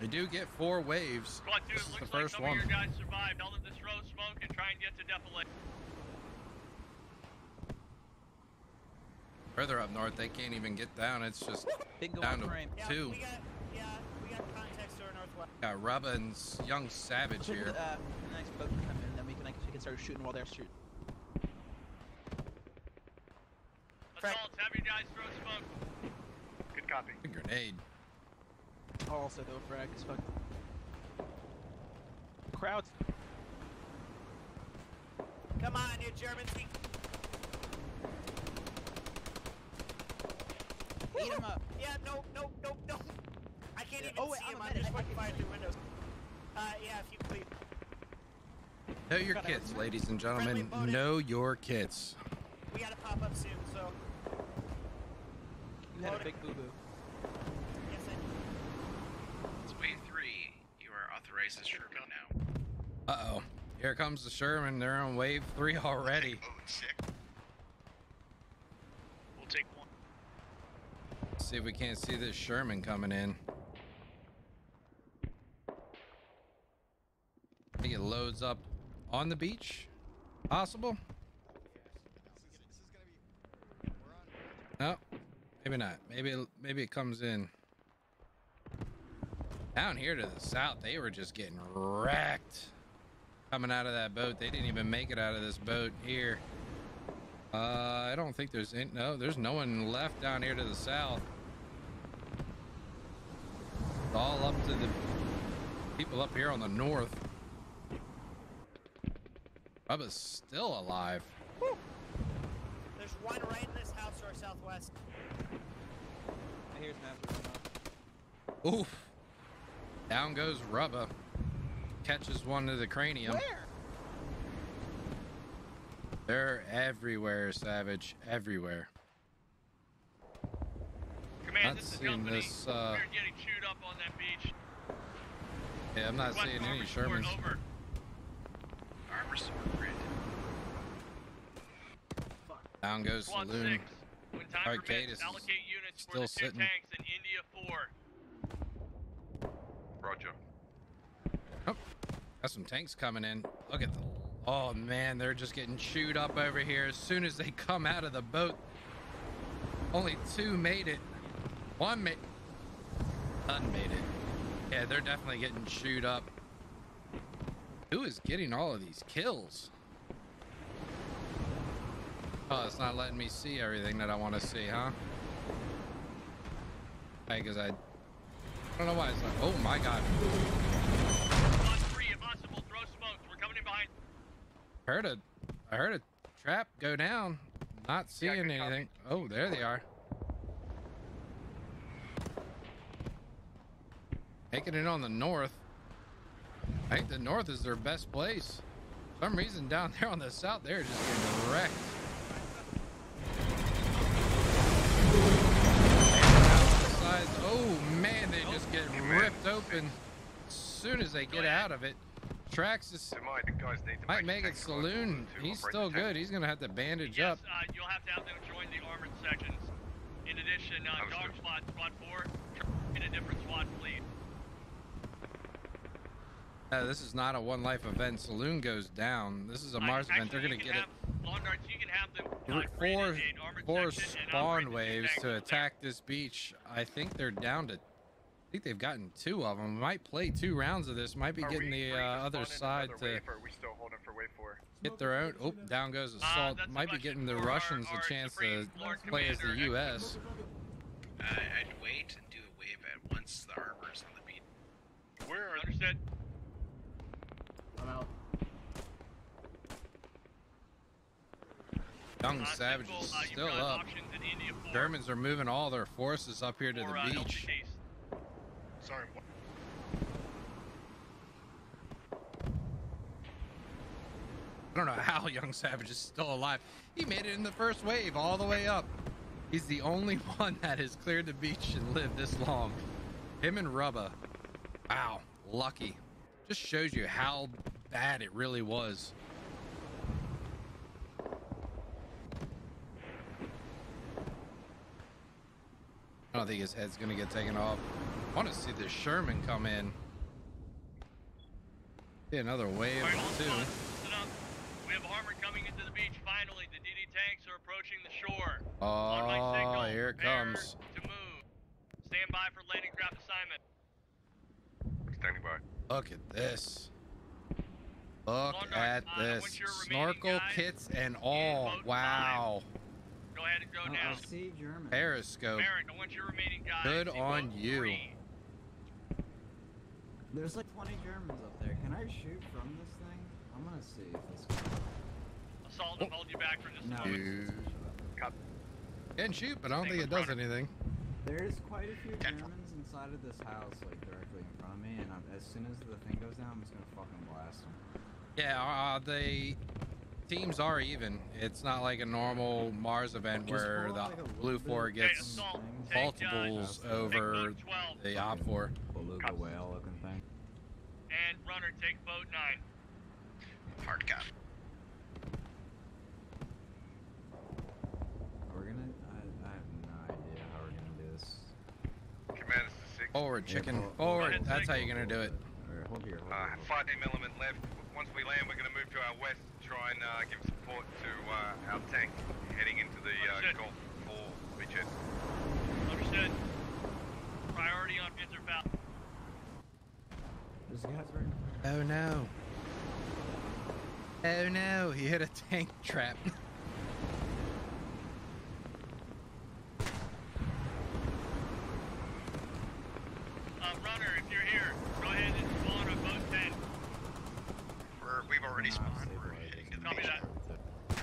They do get four waves. Squad 2, This is looks the like first some one. of your guys survived. Tell them to throw smoke and try and get to defilade. Further up north, they can't even get down. It's just Bingo down to frame. Yeah, two. we got, yeah, we got context to our northwest. Got Rubba and S- Young Savage here. uh, the next boat to come in, then we can actually can start shooting while they're shooting. Assaults, have your guys throw smoke. Good copy. A grenade. Also go frag as fuck. Crowds. Come on, you Germans. Eat 'em up. Yeah, no, no, no, no. I can't Yeah. even Oh, wait, see I'm him. a I'm just fucking fire through windows. Uh, yeah, if you please. Know your Got kits, ladies and gentlemen. Know your kits. We gotta pop up soon, so. You had a big boo boo. Yes, I It's wave three. You are authorized as Sherman now. Uh oh. Here comes the Sherman. They're on wave three already. Boat six. We'll take one. See if we can't see this Sherman coming in. I think it loads up on the beach. Possible? No, maybe not. Maybe it- maybe it comes in. Down here to the south, they were just getting wrecked coming out of that boat. They didn't even make it out of this boat here. Uh, I don't think there's any, no, there's no one left down here to the south. It's all up to the people up here on the north. Bubba's still alive. There's one right in this house to our southwest. I hear snaps. Oof. Down goes Rubba. Catches one to the cranium. Where? They're everywhere, Savage. Everywhere. Command, Not this seeing this, uh, getting chewed up on that beach. Yeah, I'm not Squad seeing any report, Shermans. Over. Armor sword grid. Down goes Squad Saloon. 6. When time Arcadis permits, is allocate units still for the two sitting. tanks in India 4. Roger. Got some tanks coming in. Look at the. Oh man, they're just getting chewed up over here. As soon as they come out of the boat, only two made it. One made. None made it. Yeah, they're definitely getting chewed up. Who is getting all of these kills? Oh, it's not letting me see everything that I want to see, huh? Because I, I don't know why it's like. Oh my god. Squad 3, if possible, throw smokes. We're coming in behind. Heard a, I heard a trap go down. Not seeing good copy. anything. Oh, there they are. Taking it on the north. I think the north is their best place. For some reason down there on the south, they're just getting wrecked. Oh man, they just get ripped open as soon as they get out of it. Trax is So my the guys need to might make make it saloon. He's still good. He's gonna have to bandage Yes, up. uh, you'll have to have them join the armored sections In addition, uh, dog squad, squad four, in a different squad fleet. Uh, this is not a one life event. Saloon goes down. This is a Mars event. They're gonna get it. Lawn darts, you can have them. Uh, Four, four spawn operate the two waves to over attack this beach. I think they're down to. I think they've gotten two of them. Might play two rounds of this. Might be Are getting we the uh, other side to wave, we still holding for wave four? get their own. Oh, down goes Uh, assault. that's a Might be getting the for our- Russians our a chance to play as the U.S. Uh, I'd wait and do a wave at once the armor's on the beat. Where are understood? I'm out. Young Uh, Savage Central, is uh, still up. in Germans are moving all their forces up here to for, the uh, beach. Chase. Sorry. what? I don't know how Young Savage is still alive. He made it in the first wave all the way up. He's the only one that has cleared the beach and lived this long. Him and Rubba. Wow, lucky. Just shows you how bad it really was. I don't think his head's gonna get taken off. I want to see the Sherman come in. See another wave Alright, all too. listen up. We have armor coming into the beach. Finally, the DD tanks are approaching the shore. On my Oh, signal, here it prepare comes. To move. Stand by for landing craft assignment. Standing by. Look at this. Look Lawn at uh, this. once your remaining Snorkel guys kits and all. boat Wow. Go ahead and go Oh, down. I see German. Periscope. Merrick, I want your remaining guys. Good in on you. three. There's like 20 Germans up there. Can I shoot from this thing? I'm gonna see if this. Assault will hold you back for just a No. moment. You can shoot, but I don't think it does anything. There's quite a few Germans inside of this house, like directly in front of me, and I'm, as soon as the thing goes down, I'm just gonna fucking blast them. Yeah, uh, the teams are even. It's not like a normal Mars event where the out, like, a BLUFOR gets assault, take, uh, multiples take over the OPFOR. Beluga whale looking thing. And runner, take boat nine. Hard cap. We're gonna. I, I have no idea how we're gonna do this. Command is to six. Forward, chicken. hold- Forward. That's how you're gonna do it. Alright, hold here. Hold Uh, here, hold fighting element left. Once we land, we're going to move to our west, try and uh, give support to uh, our tank heading into the uh, Golf 4 beachhead. Understood. Priority on Windsor Foul. There's guys right. Oh no. Oh no, he hit a tank trap. Uh, runner, if you're here, go ahead and spawn on boat 10. We're, we've already Nah, spawned. stay We're away, heading to doesn't the Copy beach. that.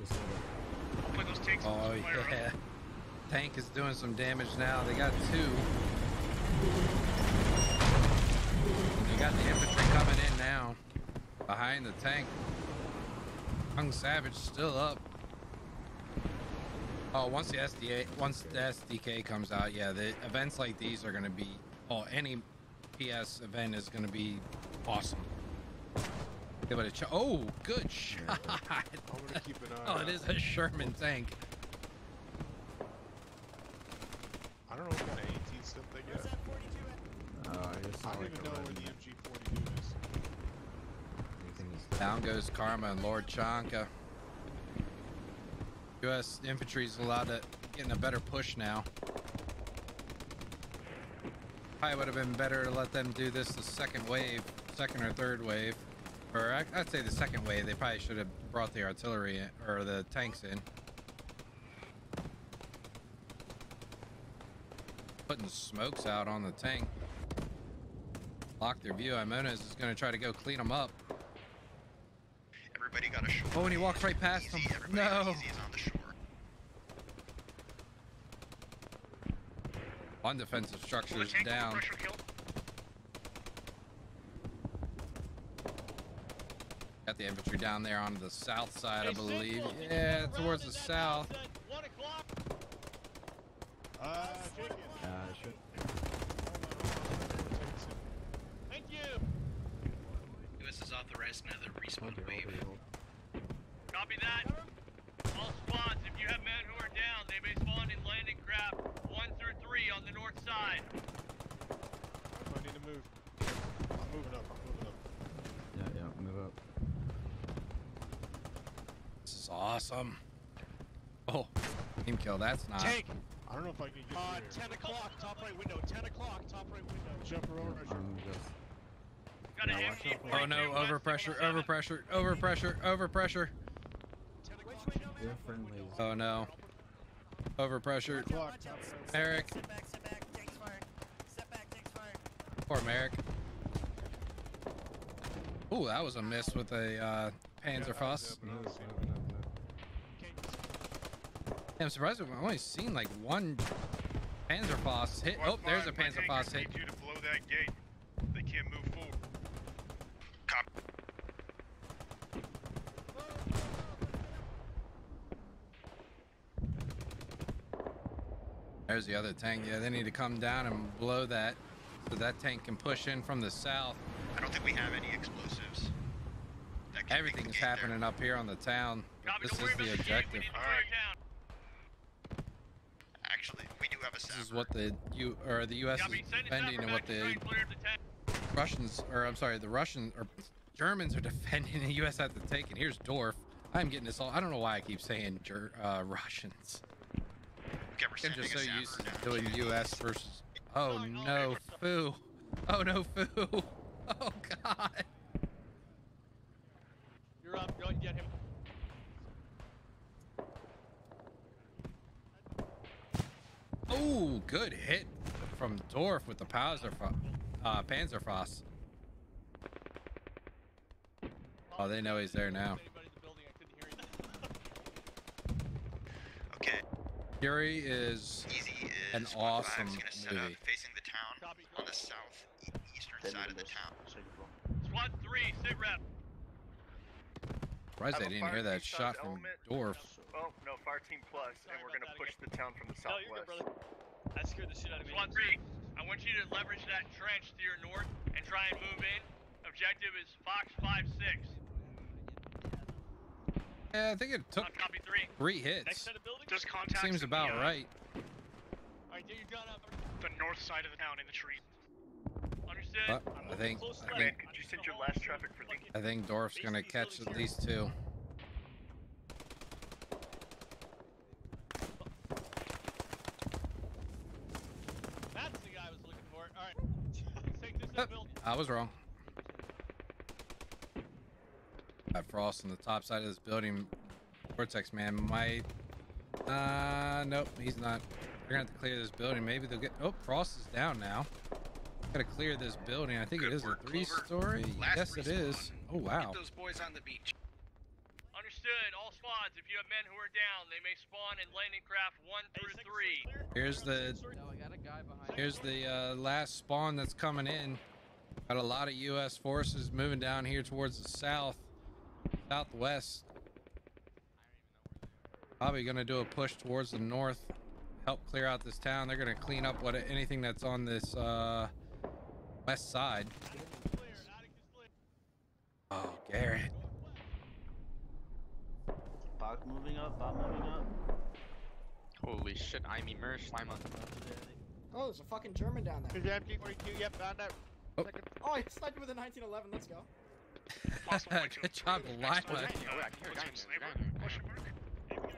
Just hold it. Hopefully those tanks will Oh fire up. yeah. Tank is doing some damage now. They got two. They got the infantry coming in now. Behind the tank. Young Savage still up. Oh, once the SDA, once the SDK comes out, yeah, the events like these are gonna be. Oh, any PS event is gonna be awesome. Give it a ch- Oh, good shot. I'm gonna keep an eye Oh, it is a Sherman tank. I don't know what kind of 18 stuff they got. Oh, I just saw I don't like even know where the. MG42 is. Is- Down goes Karma and Lord Chanka. U.S. infantry's allowed to get in a better push now. Probably would have been better to let them do this the second wave, second or third wave. Or I- I'd say the second wave. They probably should have brought the artillery in, or the tanks in. Putting smokes out on the tank. Lock their view. Imones is going to try to go clean them up. Everybody got a shore. Oh, and he walked right past Easy, him. Everybody No. easy is on the shore. One defensive structure is tank down. Got the infantry down there on the south side, I believe. Central, if Yeah, towards the south. house at Uh, chicken. Uh, shit. Thank you. This is authorized another respawn wave. Copy that. All squads, if you have men who are down, they may spawn in landing craft one through three on the north side. I need to move. I'm moving up. I'm moving up. Yeah, yeah, move up. This is awesome. Oh, team kill. That's not. Tank! I don't know if I can get uh, 10 o'clock, top right window. 10 o'clock, top right window. Jump over. I'm Oh no, overpressure, overpressure, overpressure, overpressure. Oh no. Overpressure. Clock, top right. Merrick. Step back, step back, Jake's fired. Step back, Poor Merrick. Ooh, that was a miss with a uh, Panzerfaust. Yeah, I'm surprised we've only seen like one Panzerfaust hit. Oh, there's a Panzerfaust hit. need you to blow that gate. They can't move forward. There's the other tank. Yeah, they need to come down and blow that so that tank can push in from the south. I don't think we have any explosives. That can Everything's the gate there. happening up here on the town. Copy, This is the about the gate. Objective. need to clear town. Actually, we do have a This is what the U or the U.S. Copy, is defending and what back to try the the. Russians, or I'm sorry, the Russian or Germans are defending the U.S. at the take. And here's Dorf. I'm getting this all. I don't know why I keep saying Ger, uh, Russians. I'm just so used to doing U.S. versus. Oh no, foo. Oh no, foo. Oh god. You're up. Go and get him. Oh, good hit from Dorf with the Panzer, uh. Oh, they know he's there now. Anybody in the building, I couldn't hear you. Okay, Fury is easy is An Squad awesome five's gonna set movie. up facing the town on the south e- eastern side of the town. Squad three, sit rep. surprised I didn't hear that shot from Dorf. Oh, no, Fire Team Plus, Sorry and we're gonna push again. the town from the No, you're good, brother. That scared the shit out of me. Squad three, I want you to leverage that trench to your north and try and move in. Objective is Fox five six. Yeah, I think it took Uh, copy three. three Next hits. set of buildings. There's contacts Seems about the, uh, right. Alright, get your gun up. The north side of the town in the tree. Understood. But I'm I think close I think could you need send your last traffic for fucking- I think Dorf's gonna catch buildings at least two. That's the guy I was looking for. Alright. Take this Yep, building. I was wrong. Got Frost on the top side of this building. Vortex man might. Uh, nope, he's not. We're gonna have to clear this building. Maybe they'll get. Oh, Frost is down now. Gotta clear this building. I think it Good is a work, Clover. three-story. Last Yes, it is. Oh wow. Get those boys on the beach. Understood. All squads, if you have men who are down, they may spawn in landing craft one through three. Here's the here's the uh, last spawn that's coming in. Got a lot of U.S. forces moving down here towards the south, southwest. Probably gonna do a push towards the north, help clear out this town. They're gonna clean up what anything that's on this uh, west side. Oh, Garrett. Bog moving up, Bob moving up. Holy shit, I'm immersed. I'm on. Oh, there's a fucking German down there. Is empty 42? Yep, found that. Oh. Oh, I sniped with a 1911. Let's go. Good job, Lila.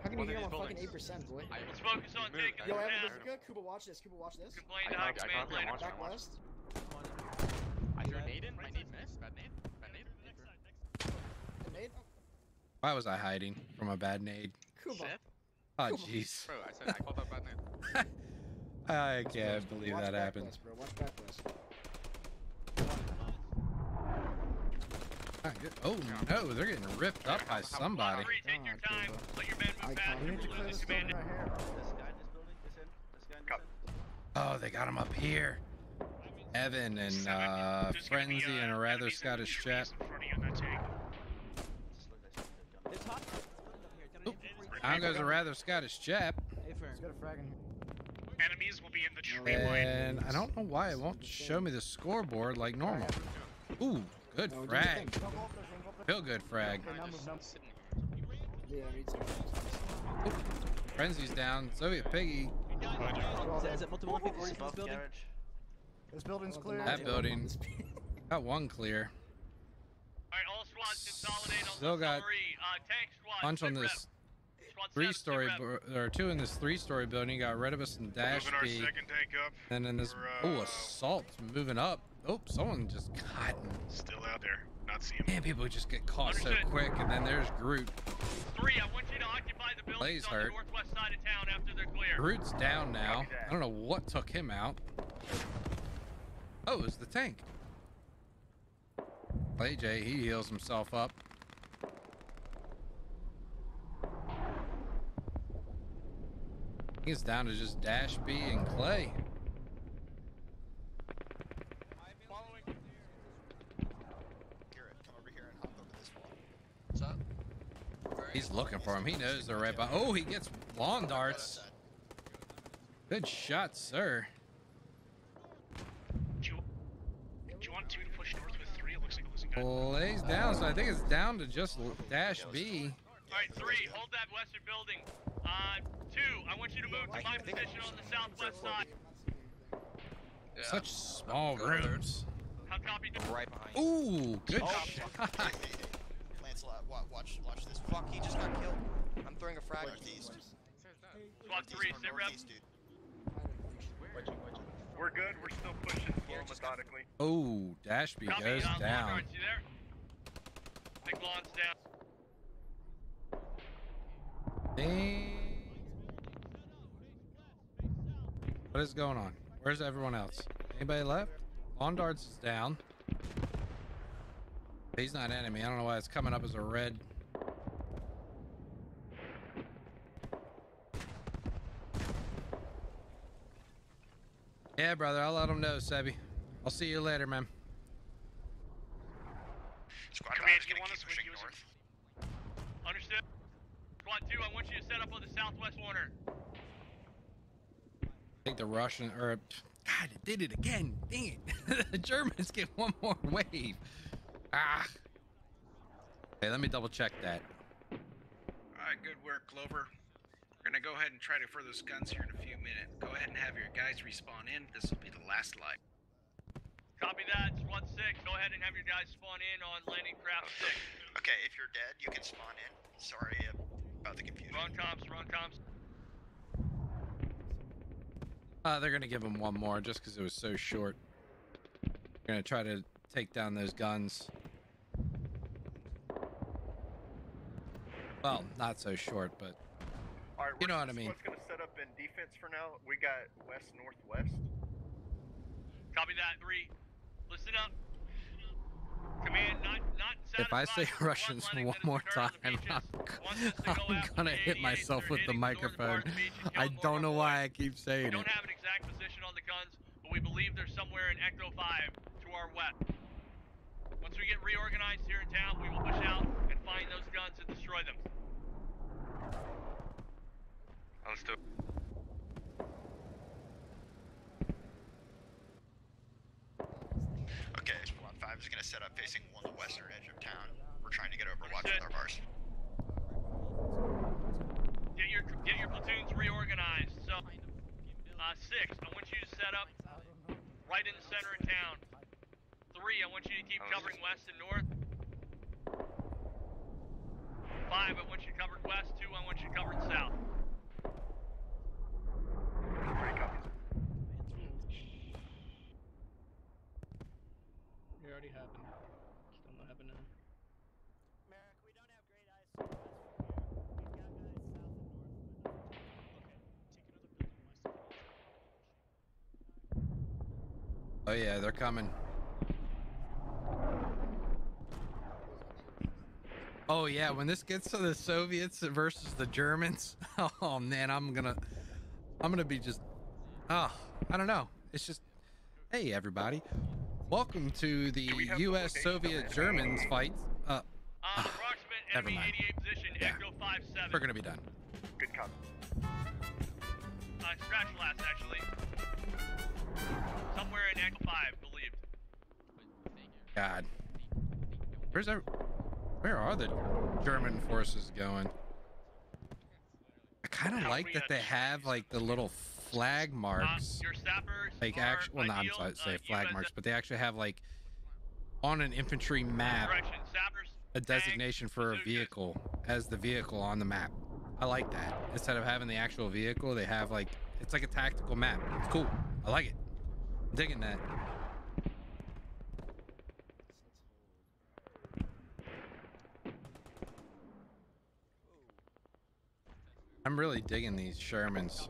How can you hear him on fucking 8%, boy? Let's focus on taking Yo, them Evan down. Bazooka, Kuba, watch this. Kuba, watch this. Complain to I High copy, I Command later. Back west. I threw a nade in? My nade missed? Bad nade? Bad nade? Grenade? Why was I hiding from a bad nade? Kuba. Oh, jeez. Bro, I said I called out bad nade. I can't believe Watch that back happened. West, bro. Watch back west. Good. Oh no, they're getting ripped up by somebody. Three, take your time. Let your men move fast. We need to clear this building right here. This guy in this building is in. This guy in this Oh, they got him up here. Evan and uh, Frenzy and a rather Scottish chap. It's hot. Oop. Down goes a rather Scottish chap. Hey, fair. He's got a frag in here. Enemies will be in the tree. And I don't know why it won't show me the scoreboard like normal. Ooh, Good No, frag. thing. Go off the thing, go off the- Feel good frag. Okay, now move, now move. Yeah, me too. Frenzy's down. Soviet Piggy. Is it, is it multiple Woo-hoo. 156 Above building? garage. This building's clear. That building. Got one clear. Alright, all squads consolidate on Still the got summary. Uh, tank squad. bunch on this three-story rep. bu- or two in this three story building. You got Redibus and Dash Moving our B. second tank up. And then this We're, oh uh, assault moving up. Oh, someone just got Still out there. Not seeing him. man. People just get caught so quick, and then there's Groot. Three, I want you to occupy the buildings Blaze on hurt. the northwest side of town after they're clear. Groot's down now. I don't know what took him out. Oh, it's the tank. AJ, he heals himself up. He's down to just Dash B and Clay. Garrett, come over here and hop over this wall. What's up? He's looking for him. He knows they're right by. Oh, he gets lawn darts. Good shot, sir. Do you, do you want two to push north with three? It looks like a losing guy. Lays down, so I think it's down to just Dash B. Alright, three, hold that western building. Uh, two, I want you to move to my position on the southwest side. Such small rooms. Right behind Ooh, good Oh, shot. Lancelot, wa- watch, watch this. Fuck, he just got killed. I'm throwing a frag northeast. Squad three, sit rep. Northeast, dude. We're good. We're still pushing slow methodically. Oh, Dash B Copy, goes down. darts, you there? Big lawn's down. Dang. What is going on? Where's everyone else? Anybody left? Lawn darts is down. He's not enemy. I don't know why it's coming up as a red. Yeah, brother. I'll let him know, Sebi. I'll see you later, man. Squad Command, five you want us pushing you as a- north. Understood. Squad two, I want you to set up on the southwest corner. I think the Russian or God, it did it again. Dang it. the Germans get one more wave. Ah. Okay, let me double check that. Alright, good work, Clover. We're gonna go ahead and try to further those guns here in a few minutes. Go ahead and have your guys respawn in. This will be the last light. Copy that. Squad six, go ahead and have your guys spawn in on landing craft six. Okay, if you're dead, you can spawn in. Sorry uh, about the confusion. Wrong comms, wrong comms. Uh, they're gonna give him one more just because it was so short. They're gonna try to take down those guns. Well, not so short, but All right, You know what I mean. What's gonna set up in defense for now? We got west northwest. Copy that. Three. Listen up. Command, not not if I say satisfied with the Russians bloodletting one more time, on the beaches, I'm, wants us to go I'm gonna hit myself with the hitting the northern part microphone. the I don't know why I keep saying it. don't have an exact position on the guns, but we believe they're somewhere in Echo 5 to our west. Once we get reorganized here in town, we will push out and find those guns and destroy them. Understood. Okay, Squad 5 is gonna set up facing on the western edge of town. We're trying to get Overwatch with our bars. Get your get your platoons reorganized. So, uh, six, I want you to set up right in the center of town. Three, I want you to keep oh, covering west and north. Five, I want you covered west. Two, I want you covered south. It already happened. Oh yeah, they're coming. Oh yeah, when this gets to the Soviets versus the Germans, oh man, I'm gonna, I'm gonna be just, oh, I don't know. It's just, hey everybody, welcome to the U.S. Soviet Germans fight. Uh, Uh, never mind. 88 position, Yeah. 5 7. We're gonna be done. Good cop. Uh, scratch last, actually. Somewhere in Echo 5, believed. God, Where's that? Where are the German forces going? I kind of like that they have like the little flag marks. Your sappers Like actual, well, I'm ideal, sorry say uh, flag marks, but they actually have like on an infantry map a designation for a vehicle as the vehicle on the map. I like that. Instead of having the actual vehicle, they have like it's like a tactical map. It's cool. I like it. I'm digging that. I'm really digging these Shermans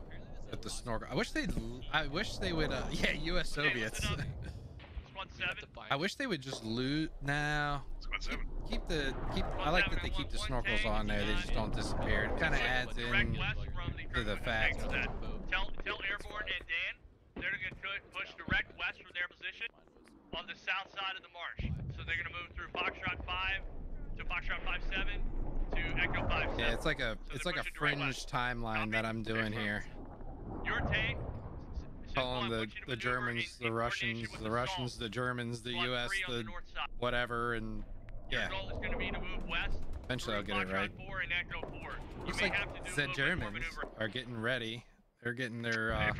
with the snorkel. I wish they'd. I wish they would. Uh, yeah, U.S. Soviets. Squad. I wish they would just loot now. Keep, keep the keep. I like that they keep the snorkels on there. They just don't disappear. It kind of adds in to the fact. Tell tell airborne and Dan they're gonna push direct west from their position on the south side of the marsh. So they're gonna move through Foxtrot five to Foxtrot five seven to Echo five. Yeah, it's like a it's like a fringe timeline that I'm doing here. Your tank. Calling the the Germans, the Russians, the Russians, the Germans, the U.S., the whatever, and yeah. Your goal is gonna be to move west. Eventually, I'll get it right. Four and Echo four. You Looks may like have to do the little bit more Germans are getting ready. They're getting their uh,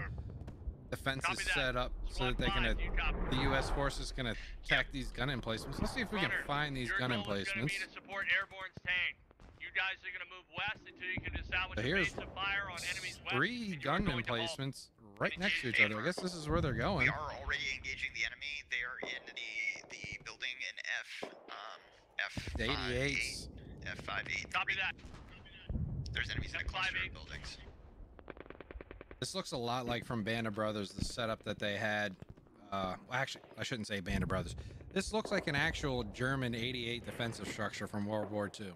defenses set up so that they can. uh, The U.S. forces can attack these gun emplacements. Let's see if we can find these gun Your goal is gonna emplacements. be to support airborne's tank. You guys are gonna move west until you can establish So a here's base of fire on enemies west. Three gun emplacements right next to each other. I guess this is where they're going. We are already engaging the enemy. They are in the the building in F um F The 88s. F five eight. Copy that. There's enemies in a cluster of buildings. This looks a lot like from Band of Brothers, the setup that they had. Uh, well, actually, I shouldn't say Band of Brothers. This looks like an actual German 88 defensive structure from World War II.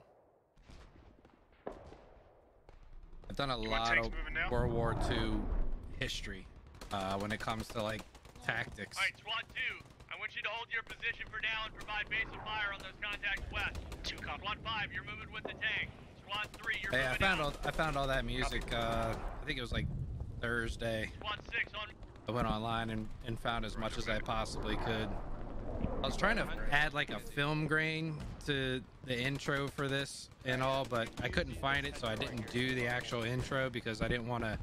I've done a You lot of? World War II history uh, when it comes to like tactics. Alright, squad two. I want you to hold your position for now and provide base fire on those contacts west. Two Squad five, you're moving with the tank. Squad three, you're Hey, I found out. all I found all that music. Uh, I think it was like Thursday. I went online and, and found as much as I possibly could. I was trying to add like a film grain to the intro for this and all, but I couldn't find it, so I didn't do the actual intro because I didn't want to.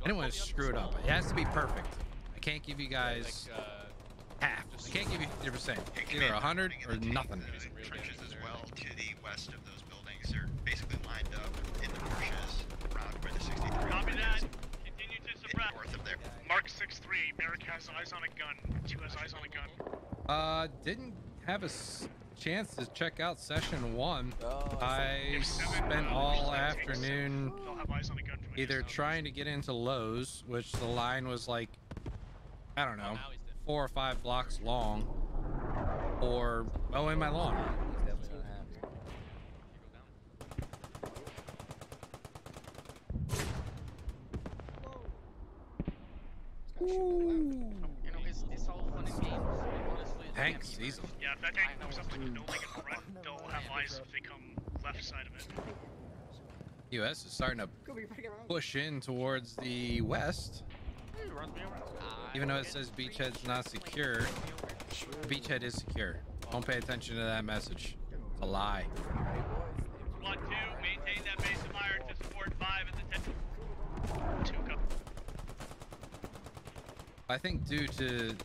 I didn't want to screw it up. It has to be perfect. I can't give you guys half. I can't give you 50 percent. Either 100 or nothing. Trenches as well to the west of those buildings. They're basically lined up in the marshes around where the 63 Copy line that. is. Continue to suppress. North of there. Mark 6-3, Merrick has eyes on a gun. Two has eyes on a gun. Uh, didn't have a s- chance to check out session one. I spent all afternoon They'll have eyes on a gun from either trying to get into Lowe's, which the line was like, I don't know, four or five blocks long, or mowing my lawn. You know, it's, it's all fun and games. Honestly, it's Thanks, can't Diesel. Yeah, if that tank moves up to the building and front, they'll have eyes if they come left side of it. U.S. is starting to push in towards the west, even though it says beachhead's not secure. Beachhead is secure. Don't pay attention to that message. It's a lie. Squad two, maintain that base of fire to support five at the 10. Two cup. I think due to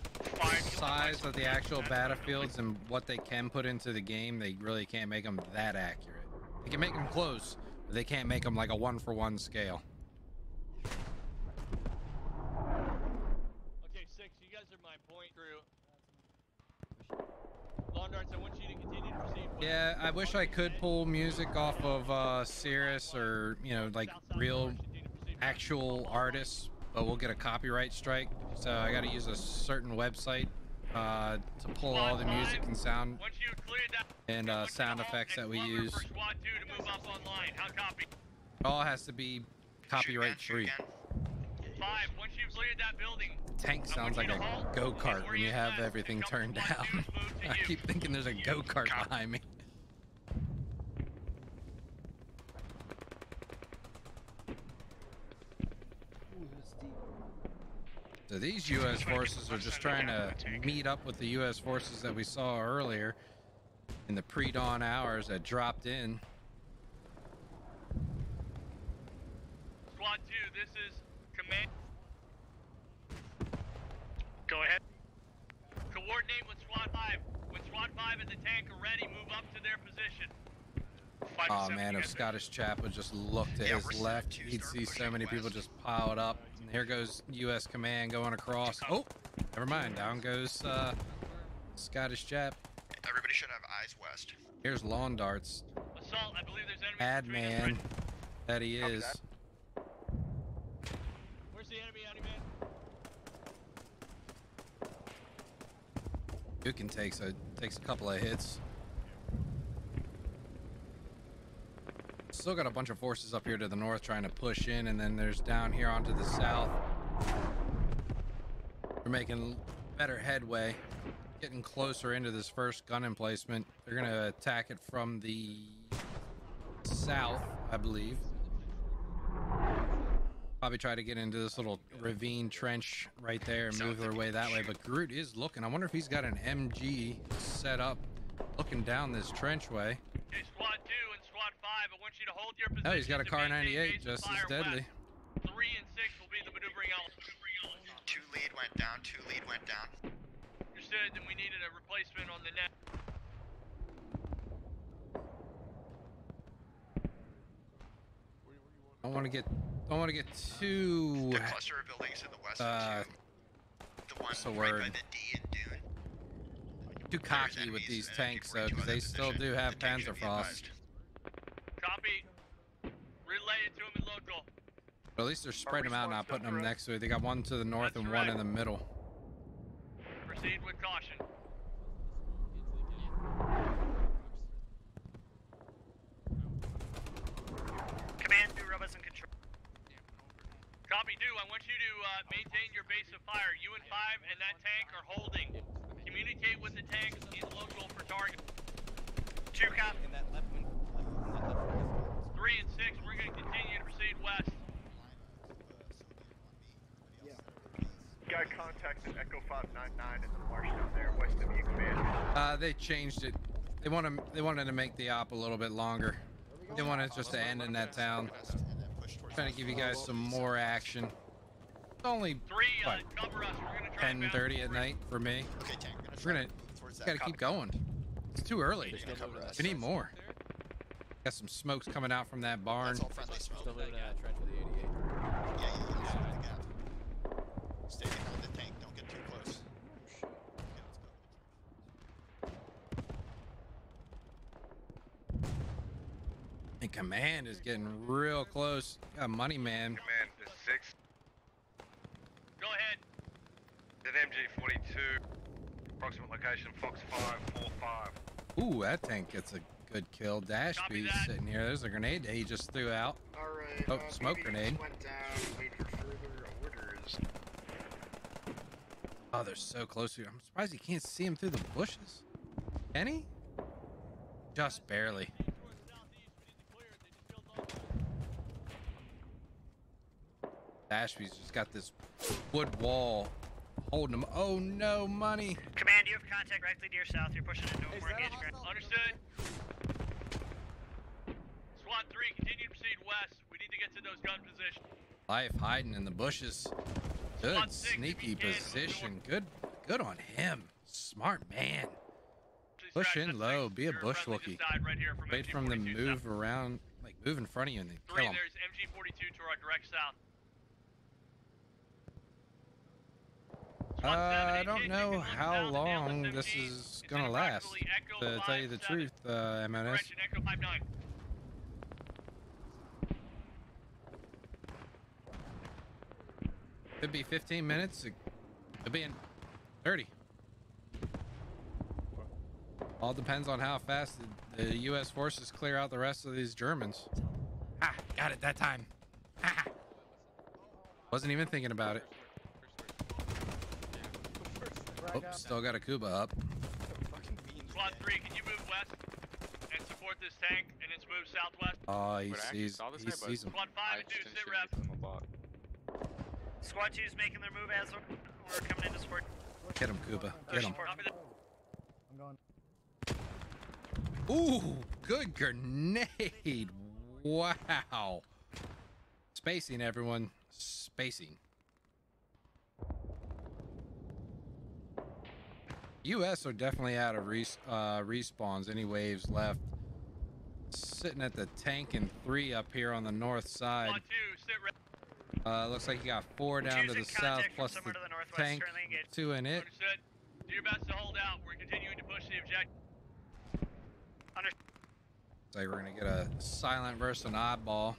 size of the actual battlefields and what they can put into the game, they really can't make them that accurate. They can make them close, but they can't make them like a one for one scale. Okay, six, you guys are my point crew. Lawn darts, I want you to continue to proceed. Yeah, I wish I could pull music off of uh, Cirrus or you know like real actual artists, but we'll get a copyright strike. So I got to use a certain website uh, to pull all the music and sound Once you cleared that, and uh, sound effects that we use. for squad two to move up online. How copy? It all has to be copyright free. Five, once you've cleared that building, Tank sounds like a go kart when you have everything turned down. I keep thinking there's a go kart behind me. So these U.S. forces are just trying to meet up with the U.S. forces that we saw earlier in the pre-dawn hours that dropped in. Squad 2, this is command. Go ahead. Coordinate with Squad 5. When Squad 5 and the tank are ready, move up to their position. Five Oh man, if Scottish Chap would just look to Yeah, his left, he'd see so many people just piled up. And here goes U.S. Command going across. Oh, never mind. Down goes uh, Scottish Chap. Everybody should have eyes west. Here's lawn darts. Assault, I believe there's enemies Ad man that he is. that. Where's the enemy, enemy man? Dukin takes a takes a couple of hits. Still got a bunch of forces up here to the north trying to push in, and then there's down here onto the south. We're making better headway, getting closer into this first gun emplacement. They're gonna attack it from the south, I believe. Probably try to get into this little ravine trench right there and move their way that way. But Groot is looking. I wonder if he's got an MG set up looking down this trenchway. Okay, Squad 2 and 5, I want you to hold your position. Oh, he's got a Kar 98 just as deadly. 3 and 6 will be the maneuvering element. Two lead went down, two lead went down. Understood, then we needed a replacement on the net. Don't want to get don't want to get too The cluster of buildings in the west. uh, the one what's the right word? by the D and Dune. too cocky with these tanks though, because they still do have Panzerfaust. Copy. Relay it to him in local. But at least they're spreading them out, not putting them next to it. They got one to the north and one in the middle. Proceed with caution. Command, do robots in control. Copy, do. I want you to uh, maintain your base of fire. You and 5 and that tank are holding. Communicate with the tank in local for target. Two cop. 3 and 6, we're going to continue to proceed west. Got contact at Echo 599 in the marsh down there, west of you, command. Uh, they changed it. They want to. They wanted to make the op a little bit longer. They wanted it just to end in that town. Trying to give you guys some more action. It's only Three, uh, what, cover us. We're going to try and 10:30 at night for me. Okay, tank. We're gonna. Gotta keep going. It's too early. We need more. Got some smokes coming out from that barn. That's all friendly smoke. Still moving in that trench with the 88. Yeah, yeah, yeah. The gap. Stay behind the tank. Don't get too close. Oh, and command is getting real close. Got money man. Command, is 6. Go ahead. At MG42, approximate location Fox 545. Ooh, that tank gets a good kill. Dashby's sitting here. There's a grenade that he just threw out. Oh, uh, smoke grenade. Went down, wait for further orders. Oh, they're so close to you. I'm surprised you can't see him through the bushes. Can he? Just barely. Ashby's just got this wood wall holding him. Oh no, money. Command, you have contact directly to your south. You're pushing into a more engaged ground. Understood. Squad 3, continue to proceed west. We need to get to those gun positions. Life hiding in the bushes. Good six, sneaky if you can, position. Good good on him. Smart man. Push in low. Be a bush wookie. side right here from Wait for him to move around, like move in front of you and then Three, kill him. there's MG42 to our direct south. Uh, I don't know how long this is gonna last. To tell you the truth, uh, MNS. Correction, Echo 59. Could be 15 minutes. It could be in 30. All depends on how fast the, the U.S. forces clear out the rest of these Germans. Ah, got it that time. Ah. Wasn't even thinking about it. Oh, still got a Kuba up. Squad 3, can you move west and support this tank and its move southwest? Oh, he Wait, sees, he guy, sees him. Squad 5 and 2, sit rep. Squad 2 is making their move as we're, we're coming in to support. Get him, Kuba. Get him. I'm going. Ooh, good grenade. Wow. Spacing, everyone. Spacing. US are definitely out of res uh, respawns. Any waves left? Sitting at the tank and three up here on the north side. One, two, sit re- Uh, looks like you got four down to the south plus the, tank, two in it. Understood. Do your best to hold out. We're continuing to push the objective. Looks like we're gonna get a silent versus an oddball.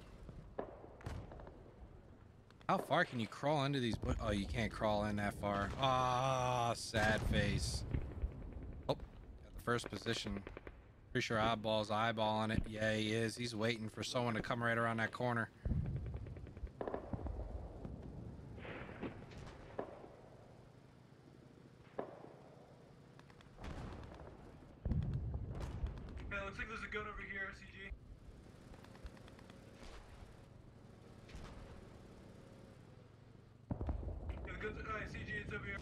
How far can you crawl into these? Oh, you can't crawl in that far. Ah, sad face. First position. Pretty sure eyeball's eyeballing it. Yeah, he is. He's waiting for someone to come right around that corner. Man, looks like there's a gun over here, CG. Yeah, the gun's, alright, CG, it's over here.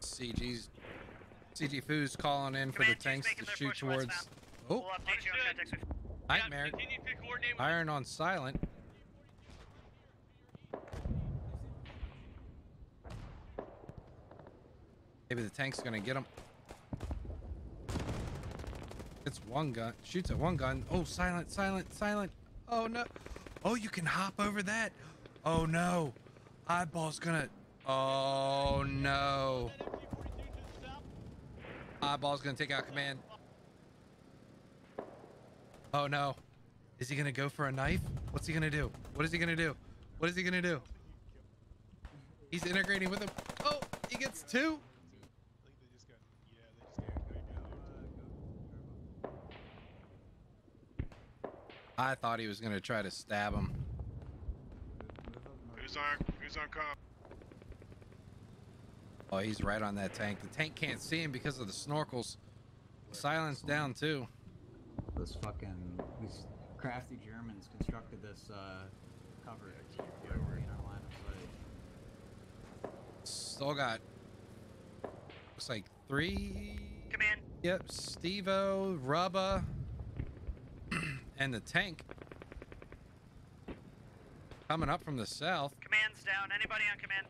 CG's CG Foo's calling in for the tanks to shoot towards. Oh, nightmare. Iron on silent. Maybe the tank's gonna get him. It's one gun. Shoots at one gun. Oh, silent, silent, silent. Oh no. Oh, you can hop over that. Oh no. Eyeball's gonna. Oh no. Eyeball's gonna take out command. Oh no. Is he gonna go for a knife? What's he gonna do? What is he gonna do? What is he gonna do? He's integrating with him. Oh, he gets two. I thought he was gonna try to stab him. Who's on, who's on comp? Oh, he's right on that tank. The tank can't see him because of the snorkels. Silence down too. Those fucking these crafty Germans constructed this uh, cover to keep everybody in our line of sight. Still got looks like three. Command. Yep, Stevo, Rubba, and the tank coming up from the south. Command's down. Anybody on command?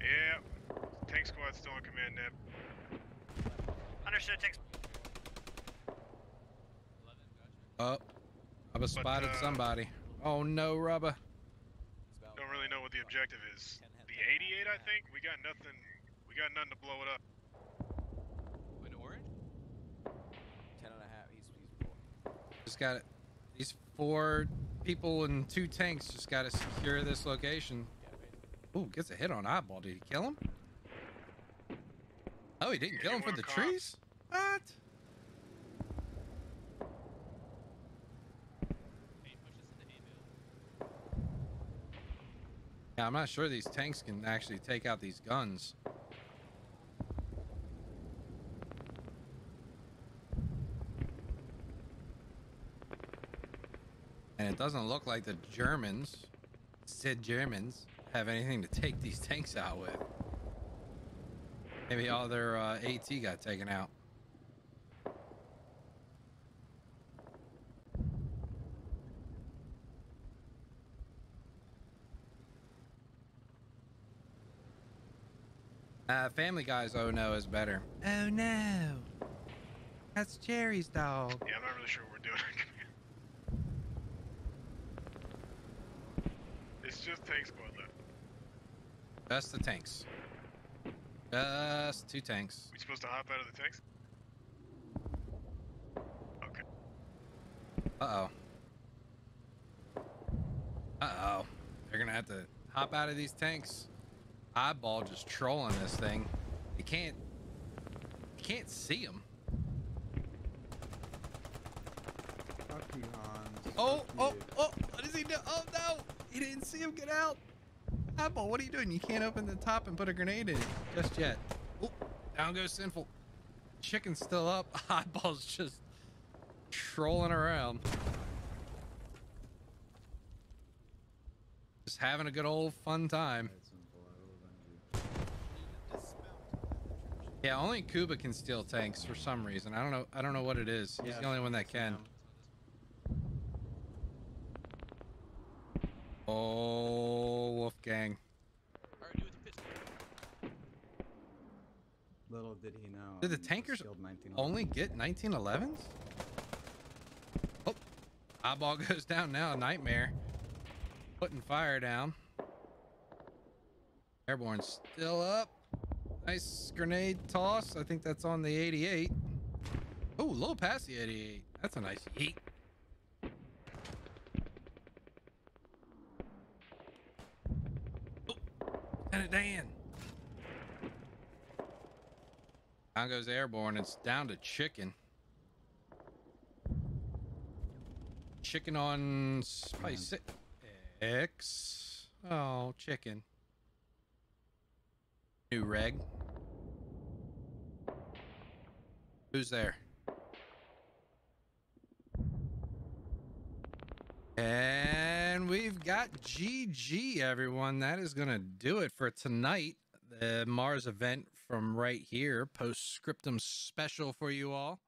Yeah, tank squad's still on command, Neb. Understood. Tanks. Oh, Rubba spotted uh, somebody. Oh no, Rubba. Don't really know what the objective is. The 88, I think. We got nothing. We got nothing to blow it up. In orange? Ten and a half. He's, he's four. Just got it. These four people and two tanks just got to secure this location. Ooh, gets a hit on eyeball. Did he kill him? Oh, he didn't kill him for the trees? What? Yeah, I'm not sure these tanks can actually take out these guns. And it doesn't look like the Germans, said Germans, have anything to take these tanks out with. Maybe all their uh, AT got taken out. Uh, Family Guy's Oh No is better. Oh no. That's Jerry's dog. Yeah, I'm not really sure what we're doing. it's just tank squad left. Just the tanks. Just two tanks. We supposed to hop out of the tanks? Okay. Uh oh. Uh oh. They're gonna have to hop out of these tanks. Eyeball just trolling this thing. You can't. You can't see him. Fuck you, Hans. Oh, oh, oh! What does he do? Oh no! He didn't see him get out. Eyeball, what are you doing? You can't open the top and put a grenade in it just yet. Down goes Sinful. Chicken's still up. Eyeball's just trolling around. Just having a good old fun time. Yeah, only Kuba can steal tanks for some reason. I don't know. I don't know what it is. He's Yeah, the only one that can. Oh, Wolfgang. Little did he know. Did the tankers only get 1911s? Oh, eyeball goes down now. Nightmare. Putting fire down. Airborne still up. Nice grenade toss. I think that's on the 88. Oh, low past the 88. That's a nice yeet. Lieutenant Dan. Down goes airborne. It's down to chicken. Chicken on spice X. Oh, chicken. New reg. Who's there? And we've got GG, everyone. That is going to do it for tonight. The Mars event from right here. Postscriptum special for you all.